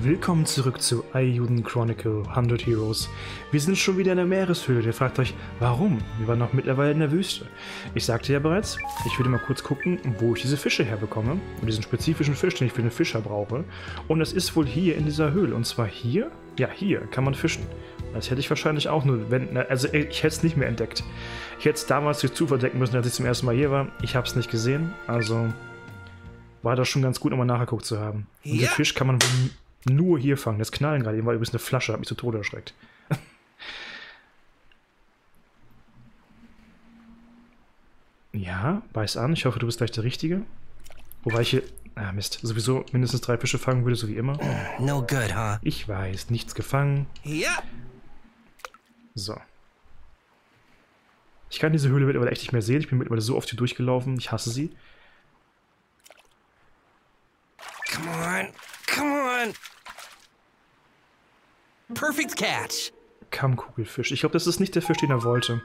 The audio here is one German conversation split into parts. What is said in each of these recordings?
Willkommen zurück zu Ayuden Chronicle 100 Heroes. Wir sind schon wieder in der Meereshöhle. Ihr fragt euch, warum? Wir waren noch mittlerweile in der Wüste. Ich sagte ja bereits, ich würde mal kurz gucken, wo ich diese Fische herbekomme. Und diesen spezifischen Fisch, den ich für den Fischer brauche. Und es ist wohl hier in dieser Höhle. Und zwar hier? Ja, hier kann man fischen. Das hätte ich wahrscheinlich auch nur, wenn, also ich hätte es nicht mehr entdeckt. Ich hätte es damals durch Zufall entdecken müssen, als ich zum ersten Mal hier war. Ich habe es nicht gesehen, also war das schon ganz gut, nochmal nachgeguckt zu haben. Und ja. den Fisch kann man wohl nur hier fangen. Das Knallen gerade eben war übrigens eine Flasche, hat mich zu Tode erschreckt. ja, beiß an. Ich hoffe, du bist gleich der Richtige. Wobei ich hier... Ah, Mist. Sowieso mindestens drei Fische fangen würde, so wie immer. No good, huh? Ich weiß, nichts gefangen. Ja. So. Ich kann diese Höhle mittlerweile echt nicht mehr sehen. Ich bin mittlerweile so oft hier durchgelaufen. Ich hasse sie. Come on. Come on. Perfect catch. Kammkugelfisch. Ich glaube, das ist nicht der Fisch, den er wollte.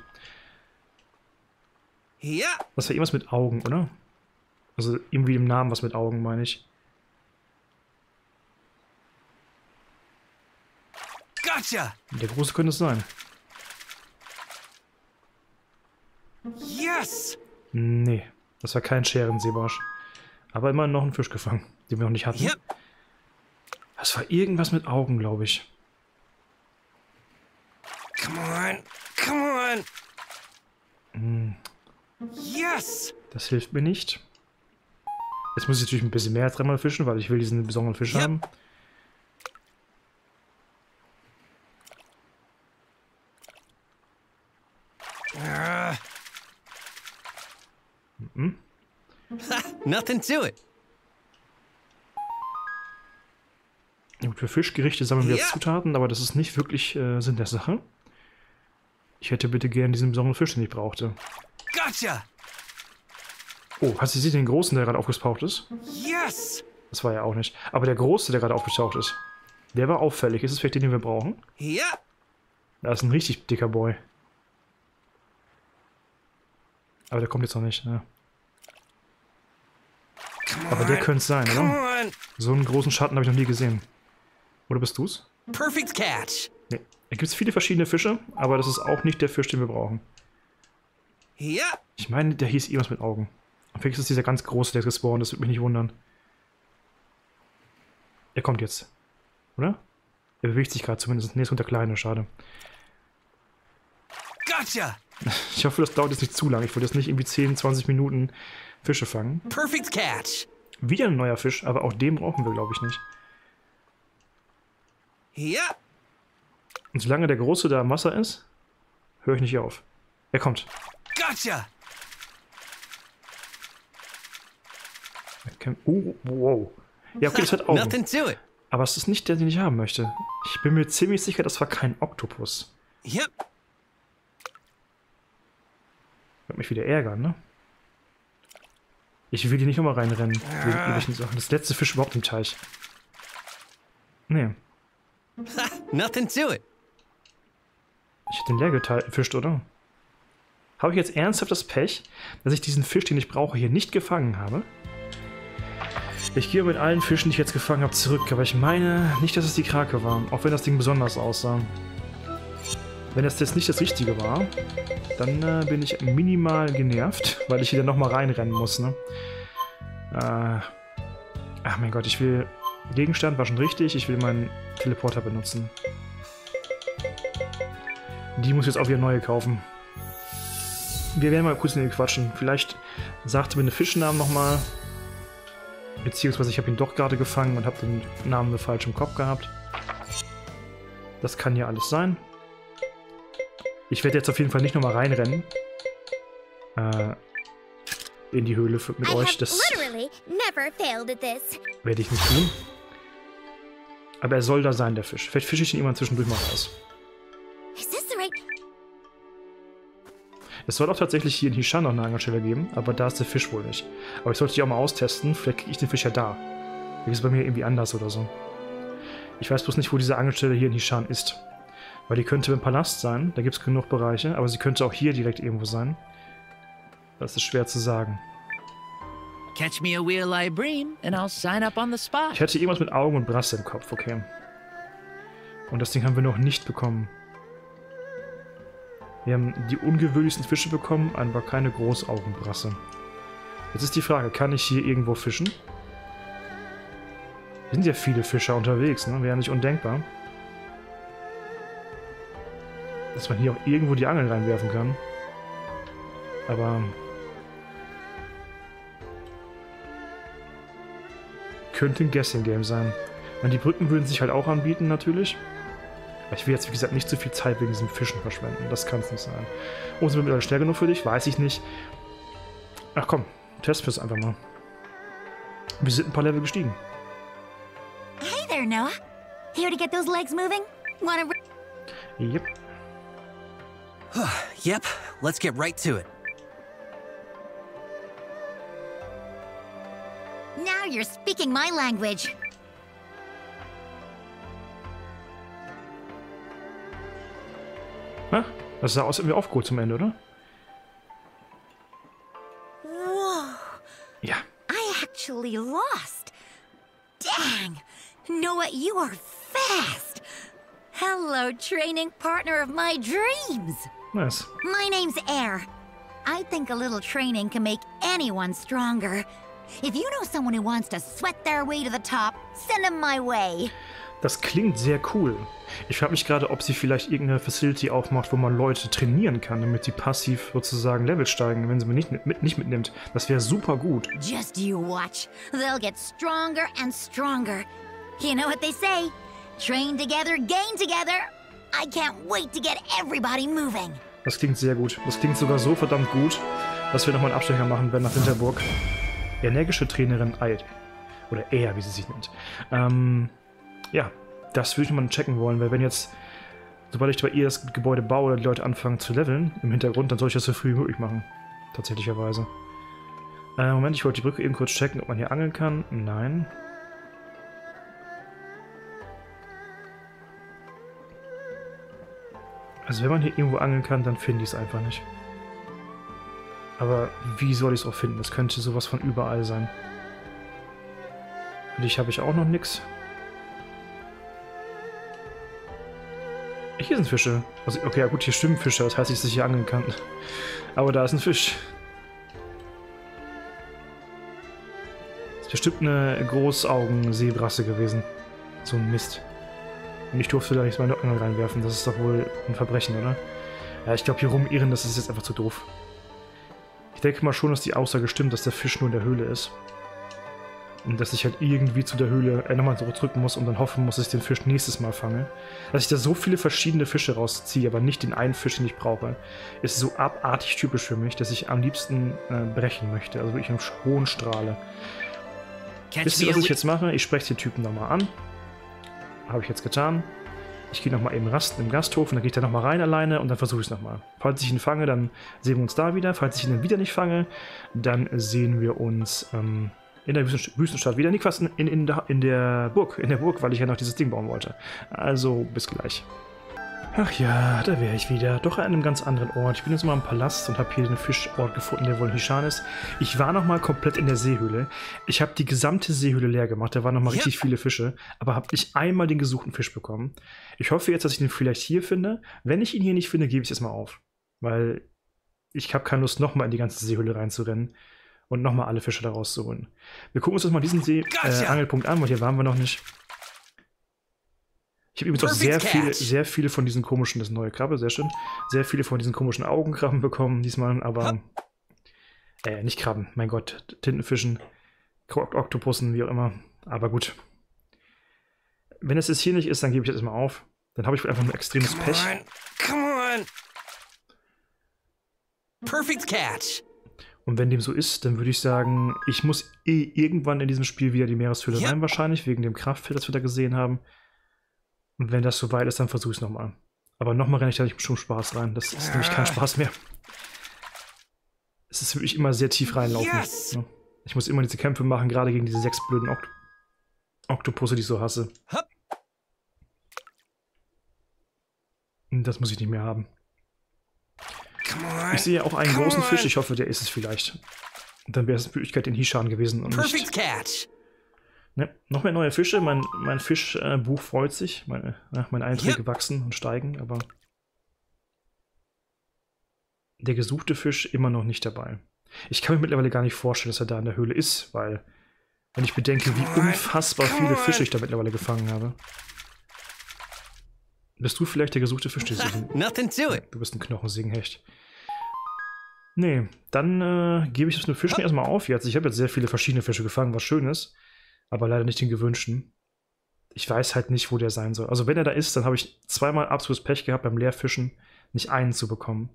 Ja. Das war irgendwas mit Augen, oder? Also irgendwie im Namen was mit Augen, meine ich. Gotcha. Der große könnte es sein. Yes. Nee, das war kein Scherenseebarsch. Aber immerhin noch einen Fisch gefangen, den wir noch nicht hatten. Yep. Das war irgendwas mit Augen, glaube ich. Come on, come on. Yes. Das hilft mir nicht. Jetzt muss ich natürlich ein bisschen mehr als dreimal fischen, weil ich will diesen besonderen Fisch yep. haben. Uh. Mm Nothing to it. Gut, für Fischgerichte sammeln wir jetzt Zutaten, aber das ist nicht wirklich äh, Sinn der Sache. Ich hätte bitte gern diesen besonderen Fisch, den ich brauchte. Gotcha! Oh, hast du gesehen, den großen, der gerade aufgetaucht ist? Yes! Das war ja auch nicht. Aber der große, der gerade aufgetaucht ist, der war auffällig. Ist es vielleicht den, den wir brauchen? Ja! Da ist ein richtig dicker Boy. Aber der kommt jetzt noch nicht, ne? Aber der könnte es sein, oder? So einen großen Schatten habe ich noch nie gesehen. Oder bist du's? Perfect catch. Nee. Da gibt es viele verschiedene Fische, aber das ist auch nicht der Fisch, den wir brauchen. Ja. Ich meine, der hieß irgendwas mit Augen. Und vielleicht ist es dieser ganz große, der ist gespawnt, das würde mich nicht wundern. Er kommt jetzt. Oder? Er bewegt sich gerade zumindest. Nee, ist unter kleine, schade. Gotcha! Ich hoffe, das dauert jetzt nicht zu lang. Ich wollte jetzt nicht irgendwie 10, 20 Minuten Fische fangen. Perfect catch. Wieder ein neuer Fisch, aber auch den brauchen wir, glaube ich, nicht. Ja. Und solange der Große da im Wasser ist, höre ich nicht auf. Er kommt. Gotcha! Oh, wow. Ja, okay, das hat Augen. Aber es ist nicht der, den ich haben möchte. Ich bin mir ziemlich sicher, das war kein Oktopus. Yep. Wird mich wieder ärgern, ne? Ich will hier nicht nochmal reinrennen. Ah. Das letzte Fisch überhaupt im Teich. Nee. Nothing to it. Ich hätte den leer gefischt, oder? Habe ich jetzt ernsthaft das Pech, dass ich diesen Fisch, den ich brauche, hier nicht gefangen habe? Ich gehe mit allen Fischen, die ich jetzt gefangen habe, zurück, aber ich meine nicht, dass es die Krake war, auch wenn das Ding besonders aussah. Wenn das jetzt nicht das Richtige war, dann äh, bin ich minimal genervt, weil ich wieder nochmal reinrennen muss, ne? Äh, ach mein Gott, ich will... Gegenstand war schon richtig, ich will meinen Teleporter benutzen. Die muss ich jetzt auch wieder neue kaufen. Wir werden mal kurz in den quatschen. Vielleicht sagte mir eine Fischnamen nochmal. Beziehungsweise ich habe ihn doch gerade gefangen und habe den Namen falsch im Kopf gehabt. Das kann ja alles sein. Ich werde jetzt auf jeden Fall nicht nochmal reinrennen. Äh, in die Höhle mit euch. Das werde ich nicht tun. Aber er soll da sein, der Fisch. Vielleicht fische ich ihn immer zwischendurch mal raus. Es soll auch tatsächlich hier in Hishan noch eine Angelstelle geben, aber da ist der Fisch wohl nicht. Aber ich sollte die auch mal austesten, vielleicht kriege ich den Fisch ja da. Vielleicht ist es bei mir irgendwie anders oder so. Ich weiß bloß nicht, wo diese Angelstelle hier in Hishan ist. Weil die könnte im Palast sein, da gibt es genug Bereiche, aber sie könnte auch hier direkt irgendwo sein. Das ist schwer zu sagen. Catch me a wheel I bream, and I'll sign up on the spot. Ich hatte irgendwas mit Augen und Brasse im Kopf, okay. Und das Ding haben wir noch nicht bekommen. Wir haben die ungewöhnlichsten Fische bekommen, aber keine Großaugenbrasse. Jetzt ist die Frage, kann ich hier irgendwo fischen? Hier sind ja viele Fischer unterwegs, ne? Wäre nicht undenkbar. Dass man hier auch irgendwo die Angel reinwerfen kann. Aber... Könnte ein Guessing-Game sein. Ich meine, die Brücken würden sich halt auch anbieten, natürlich. Ich will jetzt, wie gesagt, nicht zu viel Zeit wegen diesem Fischen verschwenden. Das kann es nicht sein. Oh, sind wir mittlerweile schnell genug für dich? Weiß ich nicht. Ach komm, testen wir es einfach mal. Wir sind ein paar Level gestiegen. Hey there, Noah. Here to get those legs moving? Wanna... Yep. Yep, let's get right to it. Now you're speaking my language. Na, das sah aus, wir aufgeholt zum Ende, oder? Whoa, Ja. I actually lost. Dang. Noah, you are fast. Hello, training partner of my dreams. Nice. My name's Air. I think a little training can make anyone stronger. If you know someone who wants to sweat their way to the top, send them my way. Das klingt sehr cool. Ich frage mich gerade, ob sie vielleicht irgendeine Facility aufmacht, wo man Leute trainieren kann, damit sie passiv sozusagen Level steigen, wenn sie mich nicht, mit, nicht mitnimmt. Das wäre super gut. Just you watch. They'll get stronger and stronger. You know what they say? Train together, gain together. I can't wait to get everybody moving. Das klingt sehr gut. Das klingt sogar so verdammt gut, dass wir nochmal einen Abstecher machen werden nach Winterburg. Energische Trainerin Eid. Oder er, wie sie sich nennt. Ähm, ja, das würde ich nochmal checken wollen, weil wenn jetzt, sobald ich bei ihr das Gebäude baue oder die Leute anfangen zu leveln im Hintergrund, dann soll ich das so früh wie möglich machen. Tatsächlicherweise. Äh, Moment, ich wollte die Brücke eben kurz checken, ob man hier angeln kann. Nein. Also wenn man hier irgendwo angeln kann, dann finde ich es einfach nicht. Aber wie soll ich es auch finden? Das könnte sowas von überall sein. Für dich habe ich auch noch nichts. Hier sind Fische. Also, okay, ja gut, hier schwimmen Fische, das heißt, ich hier angeln kann. Aber da ist ein Fisch. Das ist bestimmt eine Großaugen-Seebrasse gewesen. So ein Mist. Und ich durfte da nicht meine Angel reinwerfen. Das ist doch wohl ein Verbrechen, oder? Ja, ich glaube, hier rumirren, das ist jetzt einfach zu doof. Ich denke mal schon, dass die Aussage stimmt, dass der Fisch nur in der Höhle ist. Und dass ich halt irgendwie zu der Höhle äh, nochmal zurückdrücken muss und dann hoffen muss, dass ich den Fisch nächstes Mal fange. Dass ich da so viele verschiedene Fische rausziehe, aber nicht den einen Fisch, den ich brauche, ist so abartig typisch für mich, dass ich am liebsten äh, brechen möchte. Also wirklich im hohen Strahle. Catch Wisst ihr, was ich jetzt mache? Ich spreche den Typen nochmal an. Habe ich jetzt getan. Ich gehe nochmal eben rasten im Gasthof und dann gehe ich da nochmal rein alleine und dann versuche ich es nochmal. Falls ich ihn fange, dann sehen wir uns da wieder. Falls ich ihn dann wieder nicht fange, dann sehen wir uns ähm, in der Wüsten- Wüstenstadt wieder. Nicht fast in, in, der, in der Burg. In der Burg, weil ich ja noch dieses Ding bauen wollte. Also, bis gleich. Ach ja, da wäre ich wieder. Doch an einem ganz anderen Ort. Ich bin jetzt mal im Palast und habe hier den Fischort gefunden, der wohl Hishan ist. Ich war noch mal komplett in der Seehöhle. Ich habe die gesamte Seehöhle leer gemacht. Da waren noch mal Ja. richtig viele Fische, aber habe nicht einmal den gesuchten Fisch bekommen. Ich hoffe jetzt, dass ich den vielleicht hier finde. Wenn ich ihn hier nicht finde, gebe ich es mal auf. Weil ich habe keine Lust, noch mal in die ganze Seehöhle reinzurennen und noch mal alle Fische da rauszuholen. Wir gucken uns jetzt mal diesen See äh. Angelpunkt an, weil hier waren wir noch nicht. Ich habe übrigens auch sehr viele, sehr viele von diesen komischen, das neue Krabbe, sehr schön, sehr viele von diesen komischen Augenkrabben bekommen diesmal, aber äh, nicht Krabben, mein Gott, Tintenfischen, Ok- Oktopussen, wie auch immer, aber gut. Wenn es jetzt hier nicht ist, dann gebe ich das mal auf. Dann habe ich einfach nur extremes Come Pech. on. Come on. Perfect catch. Und wenn dem so ist, dann würde ich sagen, ich muss eh irgendwann in diesem Spiel wieder die Meereshöhle Ja. rein, wahrscheinlich, wegen dem Kraftfeld, das wir da gesehen haben. Und wenn das so weit ist, dann versuche ich es nochmal. Aber nochmal renne ich da nicht mit schon Spaß rein. Das ist nämlich kein Ah. Spaß mehr. Es ist wirklich immer sehr tief reinlaufen. Yes. ne? Ich muss immer diese Kämpfe machen, gerade gegen diese sechs blöden Okt Oktopusse, die ich so hasse. Das muss ich nicht mehr haben. Ich sehe auch einen großen Fisch. Ich hoffe, der ist es vielleicht. Und dann wäre es in Möglichkeit den Hishan gewesen und Perfect nicht. catch. Ne, noch mehr neue Fische. Mein, mein Fischbuch freut sich. Meine, ja, meine Einträge wachsen und steigen, aber der gesuchte Fisch immer noch nicht dabei. Ich kann mir mittlerweile gar nicht vorstellen, dass er da in der Höhle ist, weil, wenn ich bedenke, wie unfassbar viele. Fische ich da mittlerweile gefangen habe. Bist du vielleicht der gesuchte Fisch? It. Du bist ein Knochensägenhecht. Nee, dann äh, gebe ich das mit Fischen erstmal auf jetzt. Ich habe jetzt sehr viele verschiedene Fische gefangen, was schön ist, aber leider nicht den gewünschten. Ich weiß halt nicht, wo der sein soll. Also wenn er da ist, dann habe ich zweimal absolutes Pech gehabt beim Leerfischen, nicht einen zu bekommen.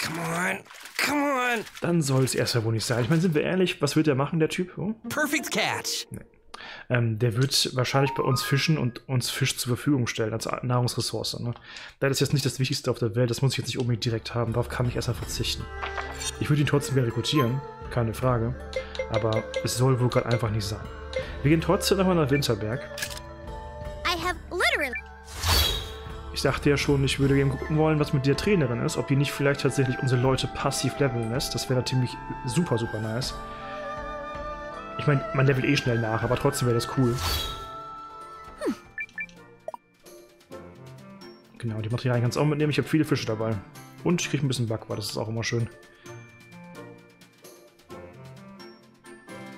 Come on. Come on. Dann soll es erstmal wohl nicht sein. Ich meine, sind wir ehrlich, was wird der machen, der Typ? Oh? Perfect catch. Ähm, der wird wahrscheinlich bei uns fischen und uns Fisch zur Verfügung stellen als Nahrungsressource. Ne? Das ist jetzt nicht das Wichtigste auf der Welt, das muss ich jetzt nicht unbedingt direkt haben, darauf kann ich erstmal verzichten. Ich würde ihn trotzdem gerne rekrutieren, keine Frage, aber es soll wohl gerade einfach nicht sein. Wir gehen trotzdem nochmal nach Winterberg. Ich dachte ja schon, ich würde gerne gucken wollen, was mit der Trainerin ist, ob die nicht vielleicht tatsächlich unsere Leute passiv leveln lässt. Das wäre natürlich super, super nice. Ich meine, man levelt eh schnell nach, aber trotzdem wäre das cool. Genau, die Materialien kannst du auch mitnehmen. Ich habe viele Fische dabei. Und ich kriege ein bisschen Backwa, das ist auch immer schön.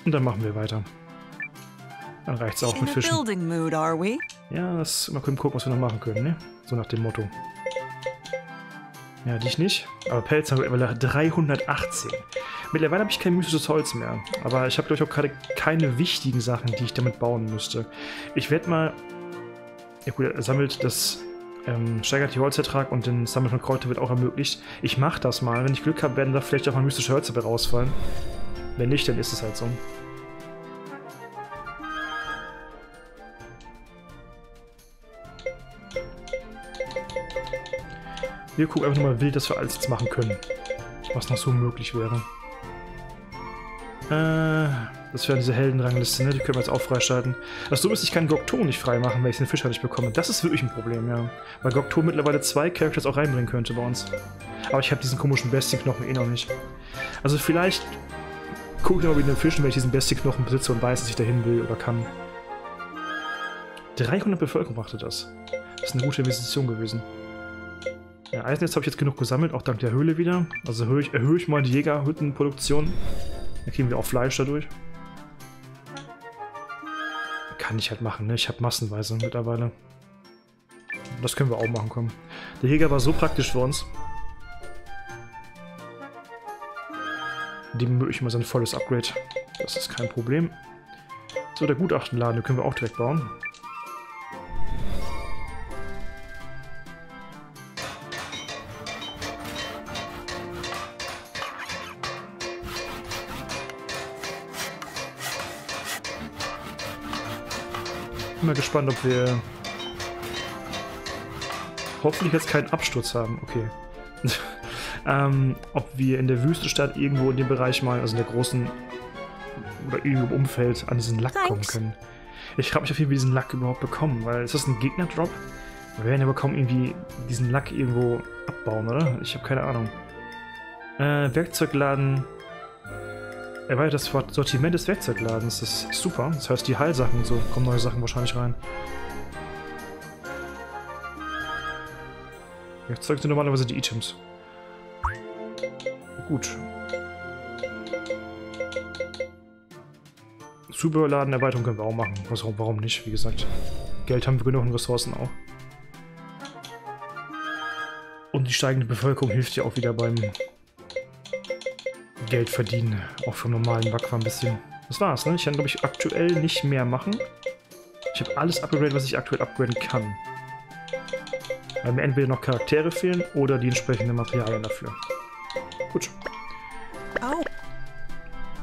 Und dann machen wir weiter. Dann reicht's auch In mit Fischen. mood? Ja, das mal können gucken, was wir noch machen können, ne? So nach dem Motto. Ja, dich nicht. Aber Pelz haben wir mittlerweile 318. Mittlerweile habe ich kein mystisches Holz mehr. Aber ich habe, glaube ich, auch gerade keine wichtigen Sachen, die ich damit bauen müsste. Ich werde mal. Ja, gut, er sammelt das. Ähm, steigert die Holzertrag und den Sammeln von Kräuter wird auch ermöglicht. Ich mache das mal. Wenn ich Glück habe, werden da vielleicht auch mal mystische Hölzer bei rausfallen. Wenn nicht, dann ist es halt so. Wir gucken einfach mal wild, dass wir alles jetzt machen können. Was noch so möglich wäre. Äh, das wäre diese Heldenrangliste, ne? Die können wir jetzt auch freischalten. Das Dumme ist, ich kann Gokto nicht freimachen, weil ich den Fischer nicht bekomme. Das ist wirklich ein Problem, ja. Weil Gokto mittlerweile zwei Characters auch reinbringen könnte bei uns. Aber ich habe diesen komischen Bestienknochen eh noch nicht. Also vielleicht gucke ich mal mit den Fischen, wenn ich diesen Bestienknochen besitze und weiß, dass ich dahin will oder kann. 300 Bevölkerung machte das. Das ist eine gute Investition gewesen. Ja, Eisennetz habe ich jetzt genug gesammelt, auch dank der Höhle wieder. Also erhöhe ich, erhöhe ich mal die Jägerhüttenproduktion. Dann kriegen wir auch Fleisch dadurch. Kann ich halt machen, ne? Ich habe massenweise mittlerweile. Das können wir auch machen, komm. Der Jäger war so praktisch für uns. Dem ermögliche ich mal sein volles Upgrade. Das ist kein Problem. So, der Gutachtenladen, den können wir auch direkt bauen. Bin mal gespannt, ob wir hoffentlich jetzt keinen Absturz haben. Okay. ähm, ob wir in der Wüstenstadt irgendwo in dem Bereich mal, also in der großen oder irgendwo im Umfeld, an diesen Lack kommen Thanks. können. Ich frage mich, ob wir diesen Lack überhaupt bekommen, weil ist das ein Gegner-Drop? Wir werden ja bekommen irgendwie diesen Lack irgendwo abbauen, oder? Ich habe keine Ahnung. Äh, Werkzeugladen. Erweitert das Sortiment des Werkzeugladens. Das ist super. Das heißt, die Heilsachen und so kommen neue Sachen wahrscheinlich rein. Werkzeug sind normalerweise die Items. Gut. Zubehörladenerweiterung können wir auch machen. Was, warum nicht, wie gesagt. Geld haben wir genug und Ressourcen auch. Und die steigende Bevölkerung hilft ja auch wieder beim Geld verdienen. Auch vom normalen Backwar ein bisschen. Das war's, ne? Ich kann, glaube ich, aktuell nicht mehr machen. Ich habe alles upgradet, was ich aktuell upgraden kann. Weil mir entweder noch Charaktere fehlen oder die entsprechenden Materialien dafür. Gut.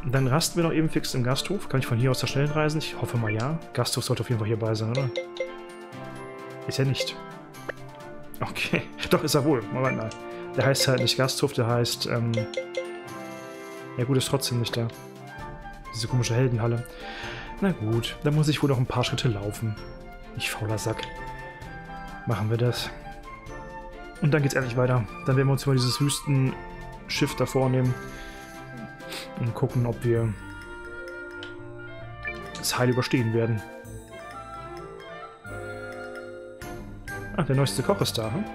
Dann rasten wir noch eben fix im Gasthof. Kann ich von hier aus da schnell reisen? Ich hoffe mal ja. Gasthof sollte auf jeden Fall hierbei sein, oder? Ist er nicht. Okay. Doch, ist er wohl. Moment mal. Der heißt halt nicht Gasthof, der heißt, ähm... Ja gut, ist trotzdem nicht da. Diese komische Heldenhalle. Na gut, dann muss ich wohl noch ein paar Schritte laufen. Ich fauler Sack. Machen wir das. Und dann geht's ehrlich weiter. Dann werden wir uns mal dieses Wüsten... Schiff da vornehmen und gucken, ob wir das Heil überstehen werden. Ah, der neueste Koch ist da. Hm?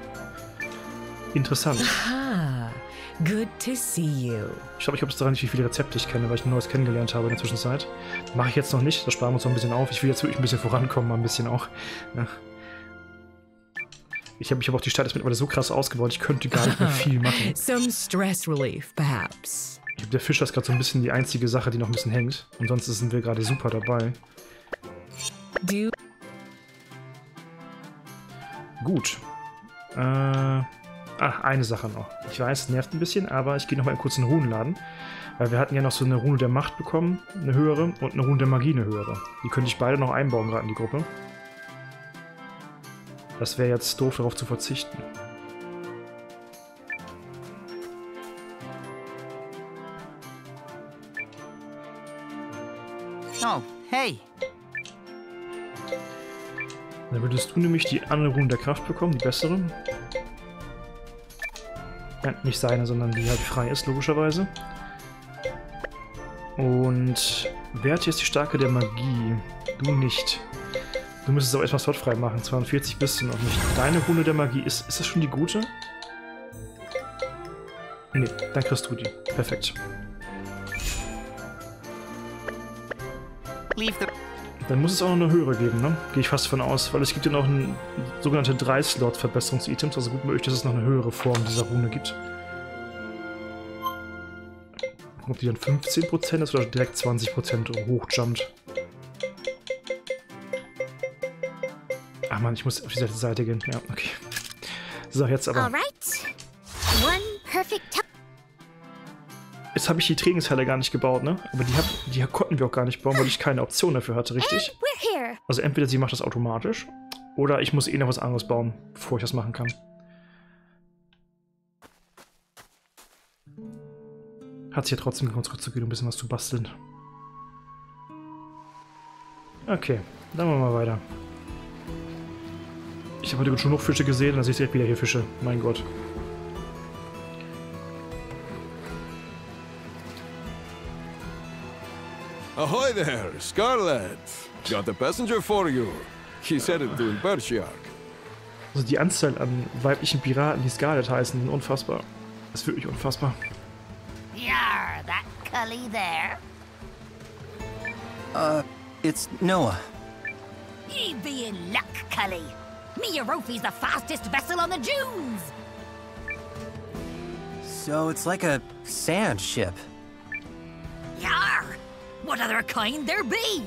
Interessant. Good to see you. Ich glaube, ich habe es daran nicht, wie viele Rezepte ich kenne, weil ich ein neues kennengelernt habe in der Zwischenzeit. Mache ich jetzt noch nicht, das sparen wir uns noch ein bisschen auf. Ich will jetzt wirklich ein bisschen vorankommen, mal ein bisschen auch. Ja. Ich habe ich hab auch die Stadt jetzt mittlerweile so krass ausgebaut, ich könnte gar nicht mehr viel machen. Some stress relief, perhaps. Ich glaube, der Fischer ist gerade so ein bisschen die einzige Sache, die noch ein bisschen hängt. Und sonst sind wir gerade super dabei. Do Gut. Äh, ah, eine Sache noch. Ich weiß, es nervt ein bisschen, aber ich gehe noch mal kurz in den Runenladen. Weil wir hatten ja noch so eine Rune der Macht bekommen, eine höhere, und eine Rune der Magie, eine höhere. Die könnte ich beide noch einbauen gerade in die Gruppe. Das wäre jetzt doof, darauf zu verzichten. Oh, hey. Dann würdest du nämlich die andere Rune der Kraft bekommen, die bessere. Ja, nicht seine, sondern die halt frei ist, logischerweise. Und wer hat jetzt die Starke der Magie? Du nicht. Du müsstest auch erstmal Slot frei machen. 42 bist du noch nicht. Deine Rune der Magie, ist, ist das schon die gute? Nee, dann kriegst du die. Perfekt. Leave the. Dann muss es auch noch eine höhere geben, ne? Gehe ich fast von aus, weil es gibt ja noch ein sogenannte 3-Slot-Verbesserungs-Items, also gut möglich, dass es noch eine höhere Form dieser Rune gibt. Ob die dann 15% ist oder direkt 20% hochjumpt. Ach man, ich muss auf die Seite gehen. Ja, okay. So, jetzt aber. All right. One. Jetzt habe ich die Trainingshalle gar nicht gebaut, ne? Aber die, hab, die konnten wir auch gar nicht bauen, weil ich keine Option dafür hatte, richtig? Also entweder sie macht das automatisch oder ich muss eh noch was anderes bauen, bevor ich das machen kann. Hat sich ja trotzdem gelohnt, zurückzugehen, um ein bisschen was zu basteln. Okay, dann machen wir mal weiter. Ich habe heute schon noch Fische gesehen, dann sehe ich direkt wieder hier Fische. Mein Gott. Ahoy there, Scarlet! Got a passenger for you. He's headed to Berchiak. Also die Anzahl an weiblichen Piraten, die Scarlet heißen, sind unfassbar. Das ist wirklich unfassbar. Yar, that Cully there. Uh, it's Noah. Ye be in luck, Cully. Me Rofi's the fastest vessel on the dunes. So it's like a sand ship. Yar! What other kind there be?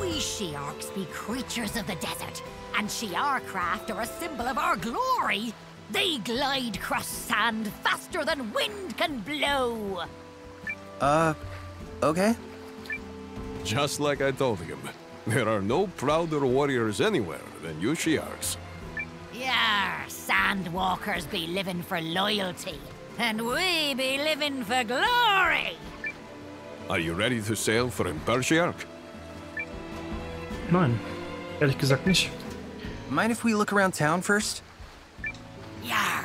We Shiarks be creatures of the desert, and Shiar craft are a symbol of our glory. They glide across sand faster than wind can blow. Uh, okay. Just like I told him. There are no prouder warriors anywhere than you Shiarks. Yar, sandwalkers be living for loyalty, and we be living for glory. Are you ready to sail for Impershiark? Nein, ehrlich gesagt nicht. Mind if we look around town first? Yar,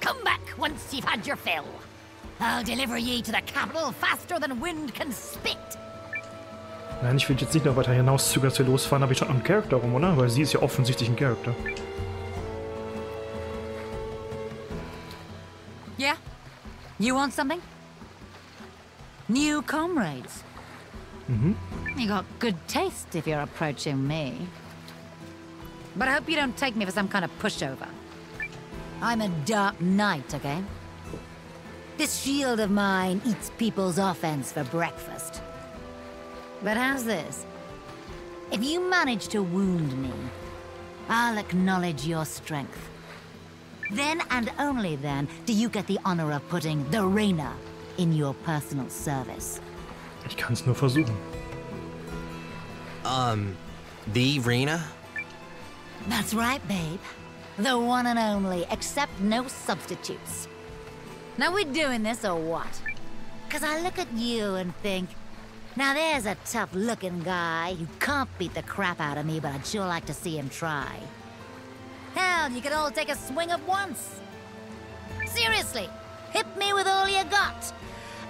come back once you've had your fill. I'll deliver ye to the capital faster than wind can spit. Nein, ich will jetzt nicht noch weiter hinauszögern, dass wir losfahren, aber ich schon am Charakter rum, oder? Weil sie ist ja offensichtlich ein Charakter. Yeah? You want something? New comrades? Mm-hmm. You got good taste if you're approaching me. But I hope you don't take me for some kind of pushover. I'm a dark knight, okay? This shield of mine eats people's offense for breakfast. But how's this? If you manage to wound me, I'll acknowledge your strength. Then and only then do you get the honor of putting the Reina in your personal service. Ich kann es nur versuchen. Um, the Rena? That's right, babe. The one and only, except no substitutes. Now we're doing this or what? Cause I look at you and think, now there's a tough-looking guy who can't beat the crap out of me, but I'd sure like to see him try. Hell, you could all take a swing at once. Seriously, hit me with all you got.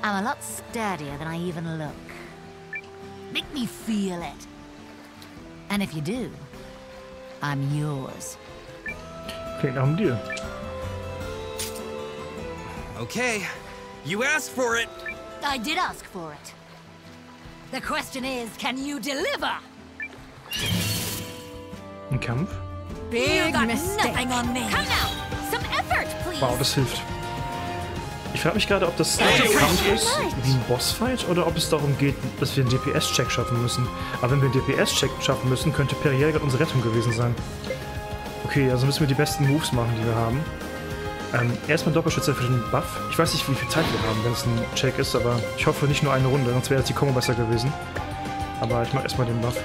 I'm a lot sturdier than I even look. Make me feel it. And if you do, I'm yours. Klingt I'm Deal. Okay, you asked for it. I did ask for it. The question is, can you deliver? Ein Kampf? you Big got mistake. nothing on me. Come now, some effort, please. Wow, das hilft. Ich frage mich gerade, ob das ein Kampf ist, wie ein Bossfight, oder ob es darum geht, dass wir einen DPS-Check schaffen müssen. Aber wenn wir einen DPS-Check schaffen müssen, könnte Periel gerade unsere Rettung gewesen sein. Okay, also müssen wir die besten Moves machen, die wir haben. Ähm, erstmal Doppelschützer für den Buff. Ich weiß nicht, wie viel Zeit wir haben, wenn es ein Check ist, aber ich hoffe nicht nur eine Runde, sonst wäre jetzt die Kombo besser gewesen. Aber ich mache erstmal den Buff.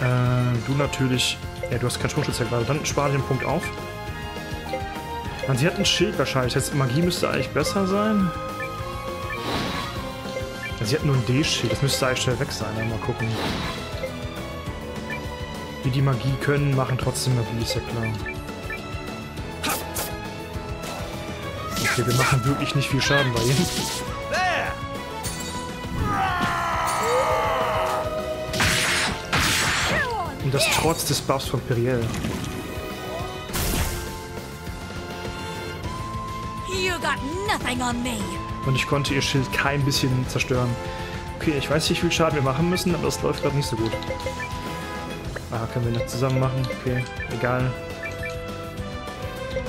Äh, du natürlich. Ja, du hast keinen Sprungschützer gerade. Dann spare den Punkt auf. Und sie hat ein Schild wahrscheinlich. Das heißt, Magie müsste eigentlich besser sein. Sie hat nur ein D-Schild. Das müsste eigentlich schnell weg sein. Mal gucken. Die, die Magie können, machen trotzdem Magie, ist ja klar. Okay, wir machen wirklich nicht viel Schaden bei ihm. Und das trotz des Buffs von Periel. Und ich konnte ihr Schild kein bisschen zerstören. Okay, ich weiß nicht, wie viel Schaden wir machen müssen, aber das läuft gerade nicht so gut. Ah, können wir nicht zusammen machen. Okay, egal.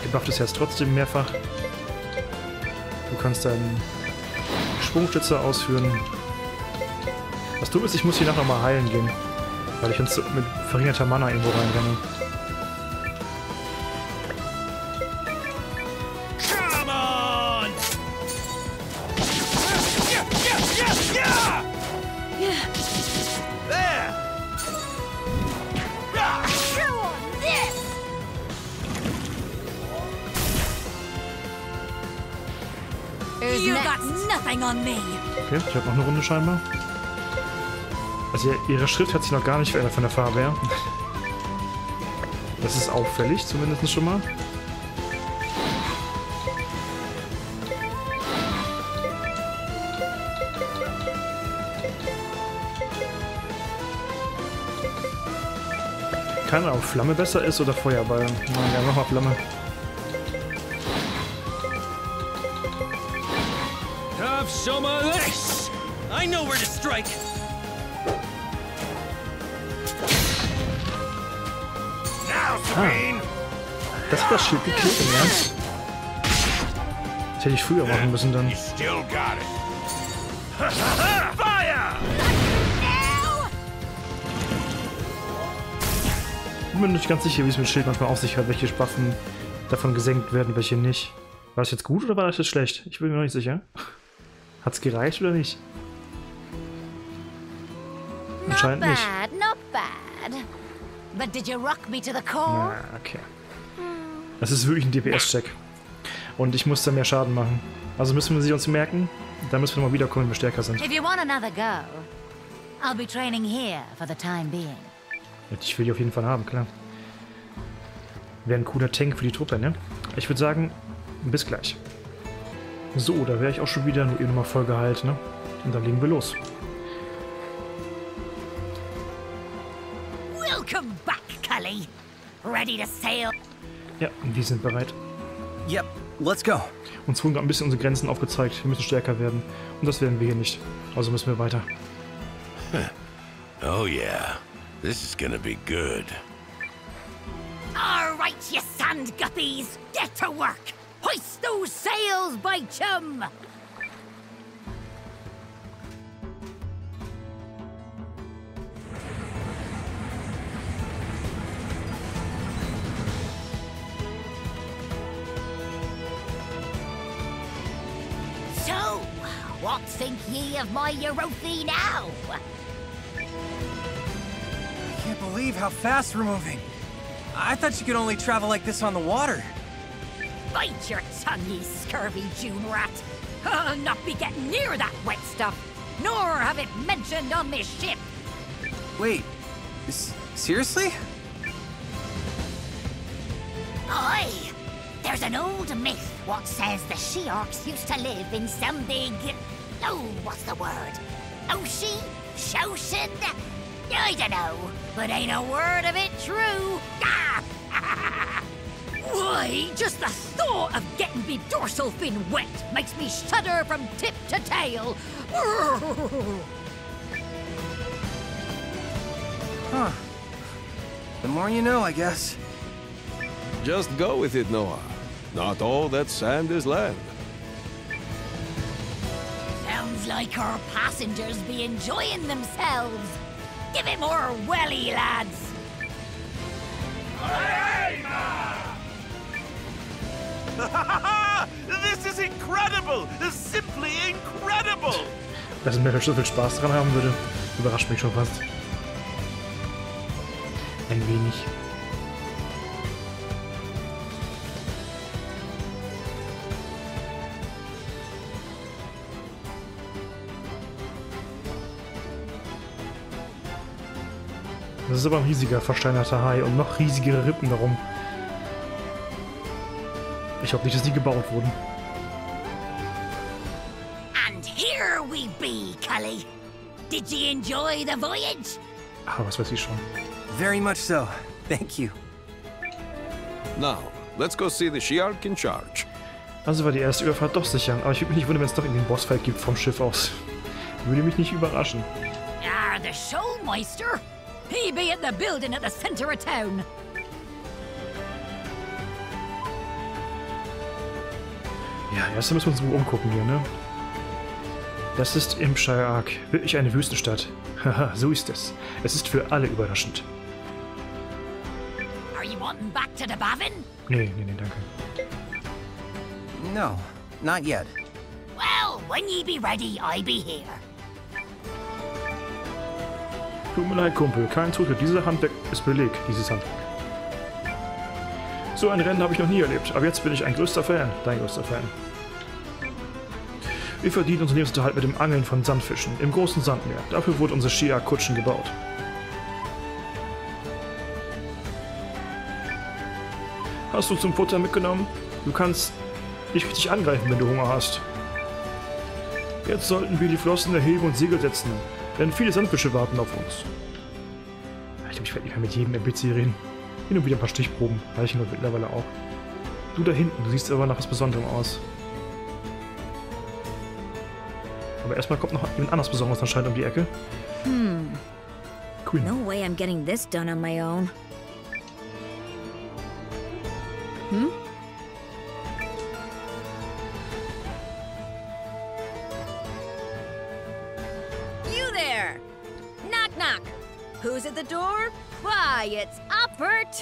Gebufft ist jetzt trotzdem mehrfach. Du kannst deinen Sprungstützer ausführen. Was dumm ist, ich muss hier nachher mal heilen gehen. Weil ich uns mit verringerter Mana irgendwo reinrenne. Ich habe noch eine Runde scheinbar. Also ihr- ihre Schrift hat sich noch gar nicht verändert von der Farbe her. Das ist auffällig, zumindest schon mal. Keine Ahnung, ob Flamme besser ist oder Feuerball. Na, ja, mach mal Flamme. Strike. Now, Serene! Das hat das Schild gekillt, im Ernst? Das hätte ich früher machen müssen dann. Ich bin mir nicht ganz sicher, wie es mit Schild manchmal auf sich hat, welche Waffen davon gesenkt werden, welche nicht. War das jetzt gut oder war das jetzt schlecht? Ich bin mir noch nicht sicher. Hat's gereicht oder nicht? The core? Na, okay. Das ist wirklich ein DPS-Check. Und ich muss da mehr Schaden machen. Also müssen wir sie uns merken. Dann müssen wir mal wiederkommen, wenn wir stärker sind. Ich will die auf jeden Fall haben, klar. Wäre ein cooler Tank für die Truppe, ne? Ich würde sagen, bis gleich. So, da wäre ich auch schon wieder nur eh nochmal voll geheilt, ne? Und dann legen wir los. Cully. Ready to sail? Ja, wir sind bereit. Yep, let's go. Uns wurden gerade ein bisschen unsere Grenzen aufgezeigt. Wir müssen stärker werden. Und das werden wir hier nicht. Also müssen wir weiter. Oh, yeah. This is gonna be good. All right, you sand guppies, get to work. Hoist those sails, by chum. Of my Eurothi now? I can't believe how fast we're moving. I thought you could only travel like this on the water. Bite your tongue, ye scurvy June rat! I'll not be getting near that wet stuff, nor have it mentioned on this ship. Wait, s- seriously? Aye. There's an old myth what says the Shearks used to live in some big. Oh, what's the word? Ocean? Shoshin? I don't know, but ain't a word of it true. Ah! Why, just the thought of getting me dorsal fin wet makes me shudder from tip to tail. Huh. The more you know, I guess. Just go with it, Noah. Not all that sand is land. Sounds like our passengers be enjoying themselves. Give it more welly, lads. this is incredible! Simply incredible! Dass Meryl so viel Spaß dran haben würde, überrascht mich schon fast. Ein wenig. Das ist aber ein riesiger versteinerter Hai und noch riesigere Rippen darum. Ich hoffe nicht, dass die gebaut wurden. And here we be, Cully. Did ye enjoy the voyage? Ah, was weiß ich schon. Very much so. Thank you. Now, let's go see the Shiark in charge. Also war die erste Überfahrt doch sicher, aber ich würde mich nicht wundern, wenn es doch irgendwie einen Bossfight gibt vom Schiff aus. Würde mich nicht überraschen. Ah, the Showmeister? He be at the building at the center of town. Ja, erst müssen wir uns so umgucken hier, ne? Das ist Imshire Ark. Wirklich eine Wüstenstadt. Haha, so ist es. Es ist für alle überraschend. Are you wanting back to the Bavin? Nee, nee, nee, danke. No, not yet. Well, when ye be ready, I be here. Tut mir leid, Kumpel. Kein Zutritt. Diese Handwerk ist belegt, dieses Handwerk. So ein Rennen habe ich noch nie erlebt, aber jetzt bin ich ein größter Fan. Dein größter Fan. Wir verdienen unseren Lebensunterhalt mit dem Angeln von Sandfischen im großen Sandmeer. Dafür wurden unsere Shia-Kutschen gebaut. Hast du zum Futter mitgenommen? Du kannst dich richtig angreifen, wenn du Hunger hast. Jetzt sollten wir die Flossen erheben und Segel setzen, denn viele Sandfische warten auf uns. Ich glaube, ich werde nicht mehr mit jedem NPC reden. Hin und wieder ein paar Stichproben, reichen und mittlerweile auch. Du da hinten, du siehst aber nach was Besonderem aus. Aber erstmal kommt noch jemand anderes Besonderes anscheinend um die Ecke. Hmm. Queen. No way I'm getting this done on my own. Hmm?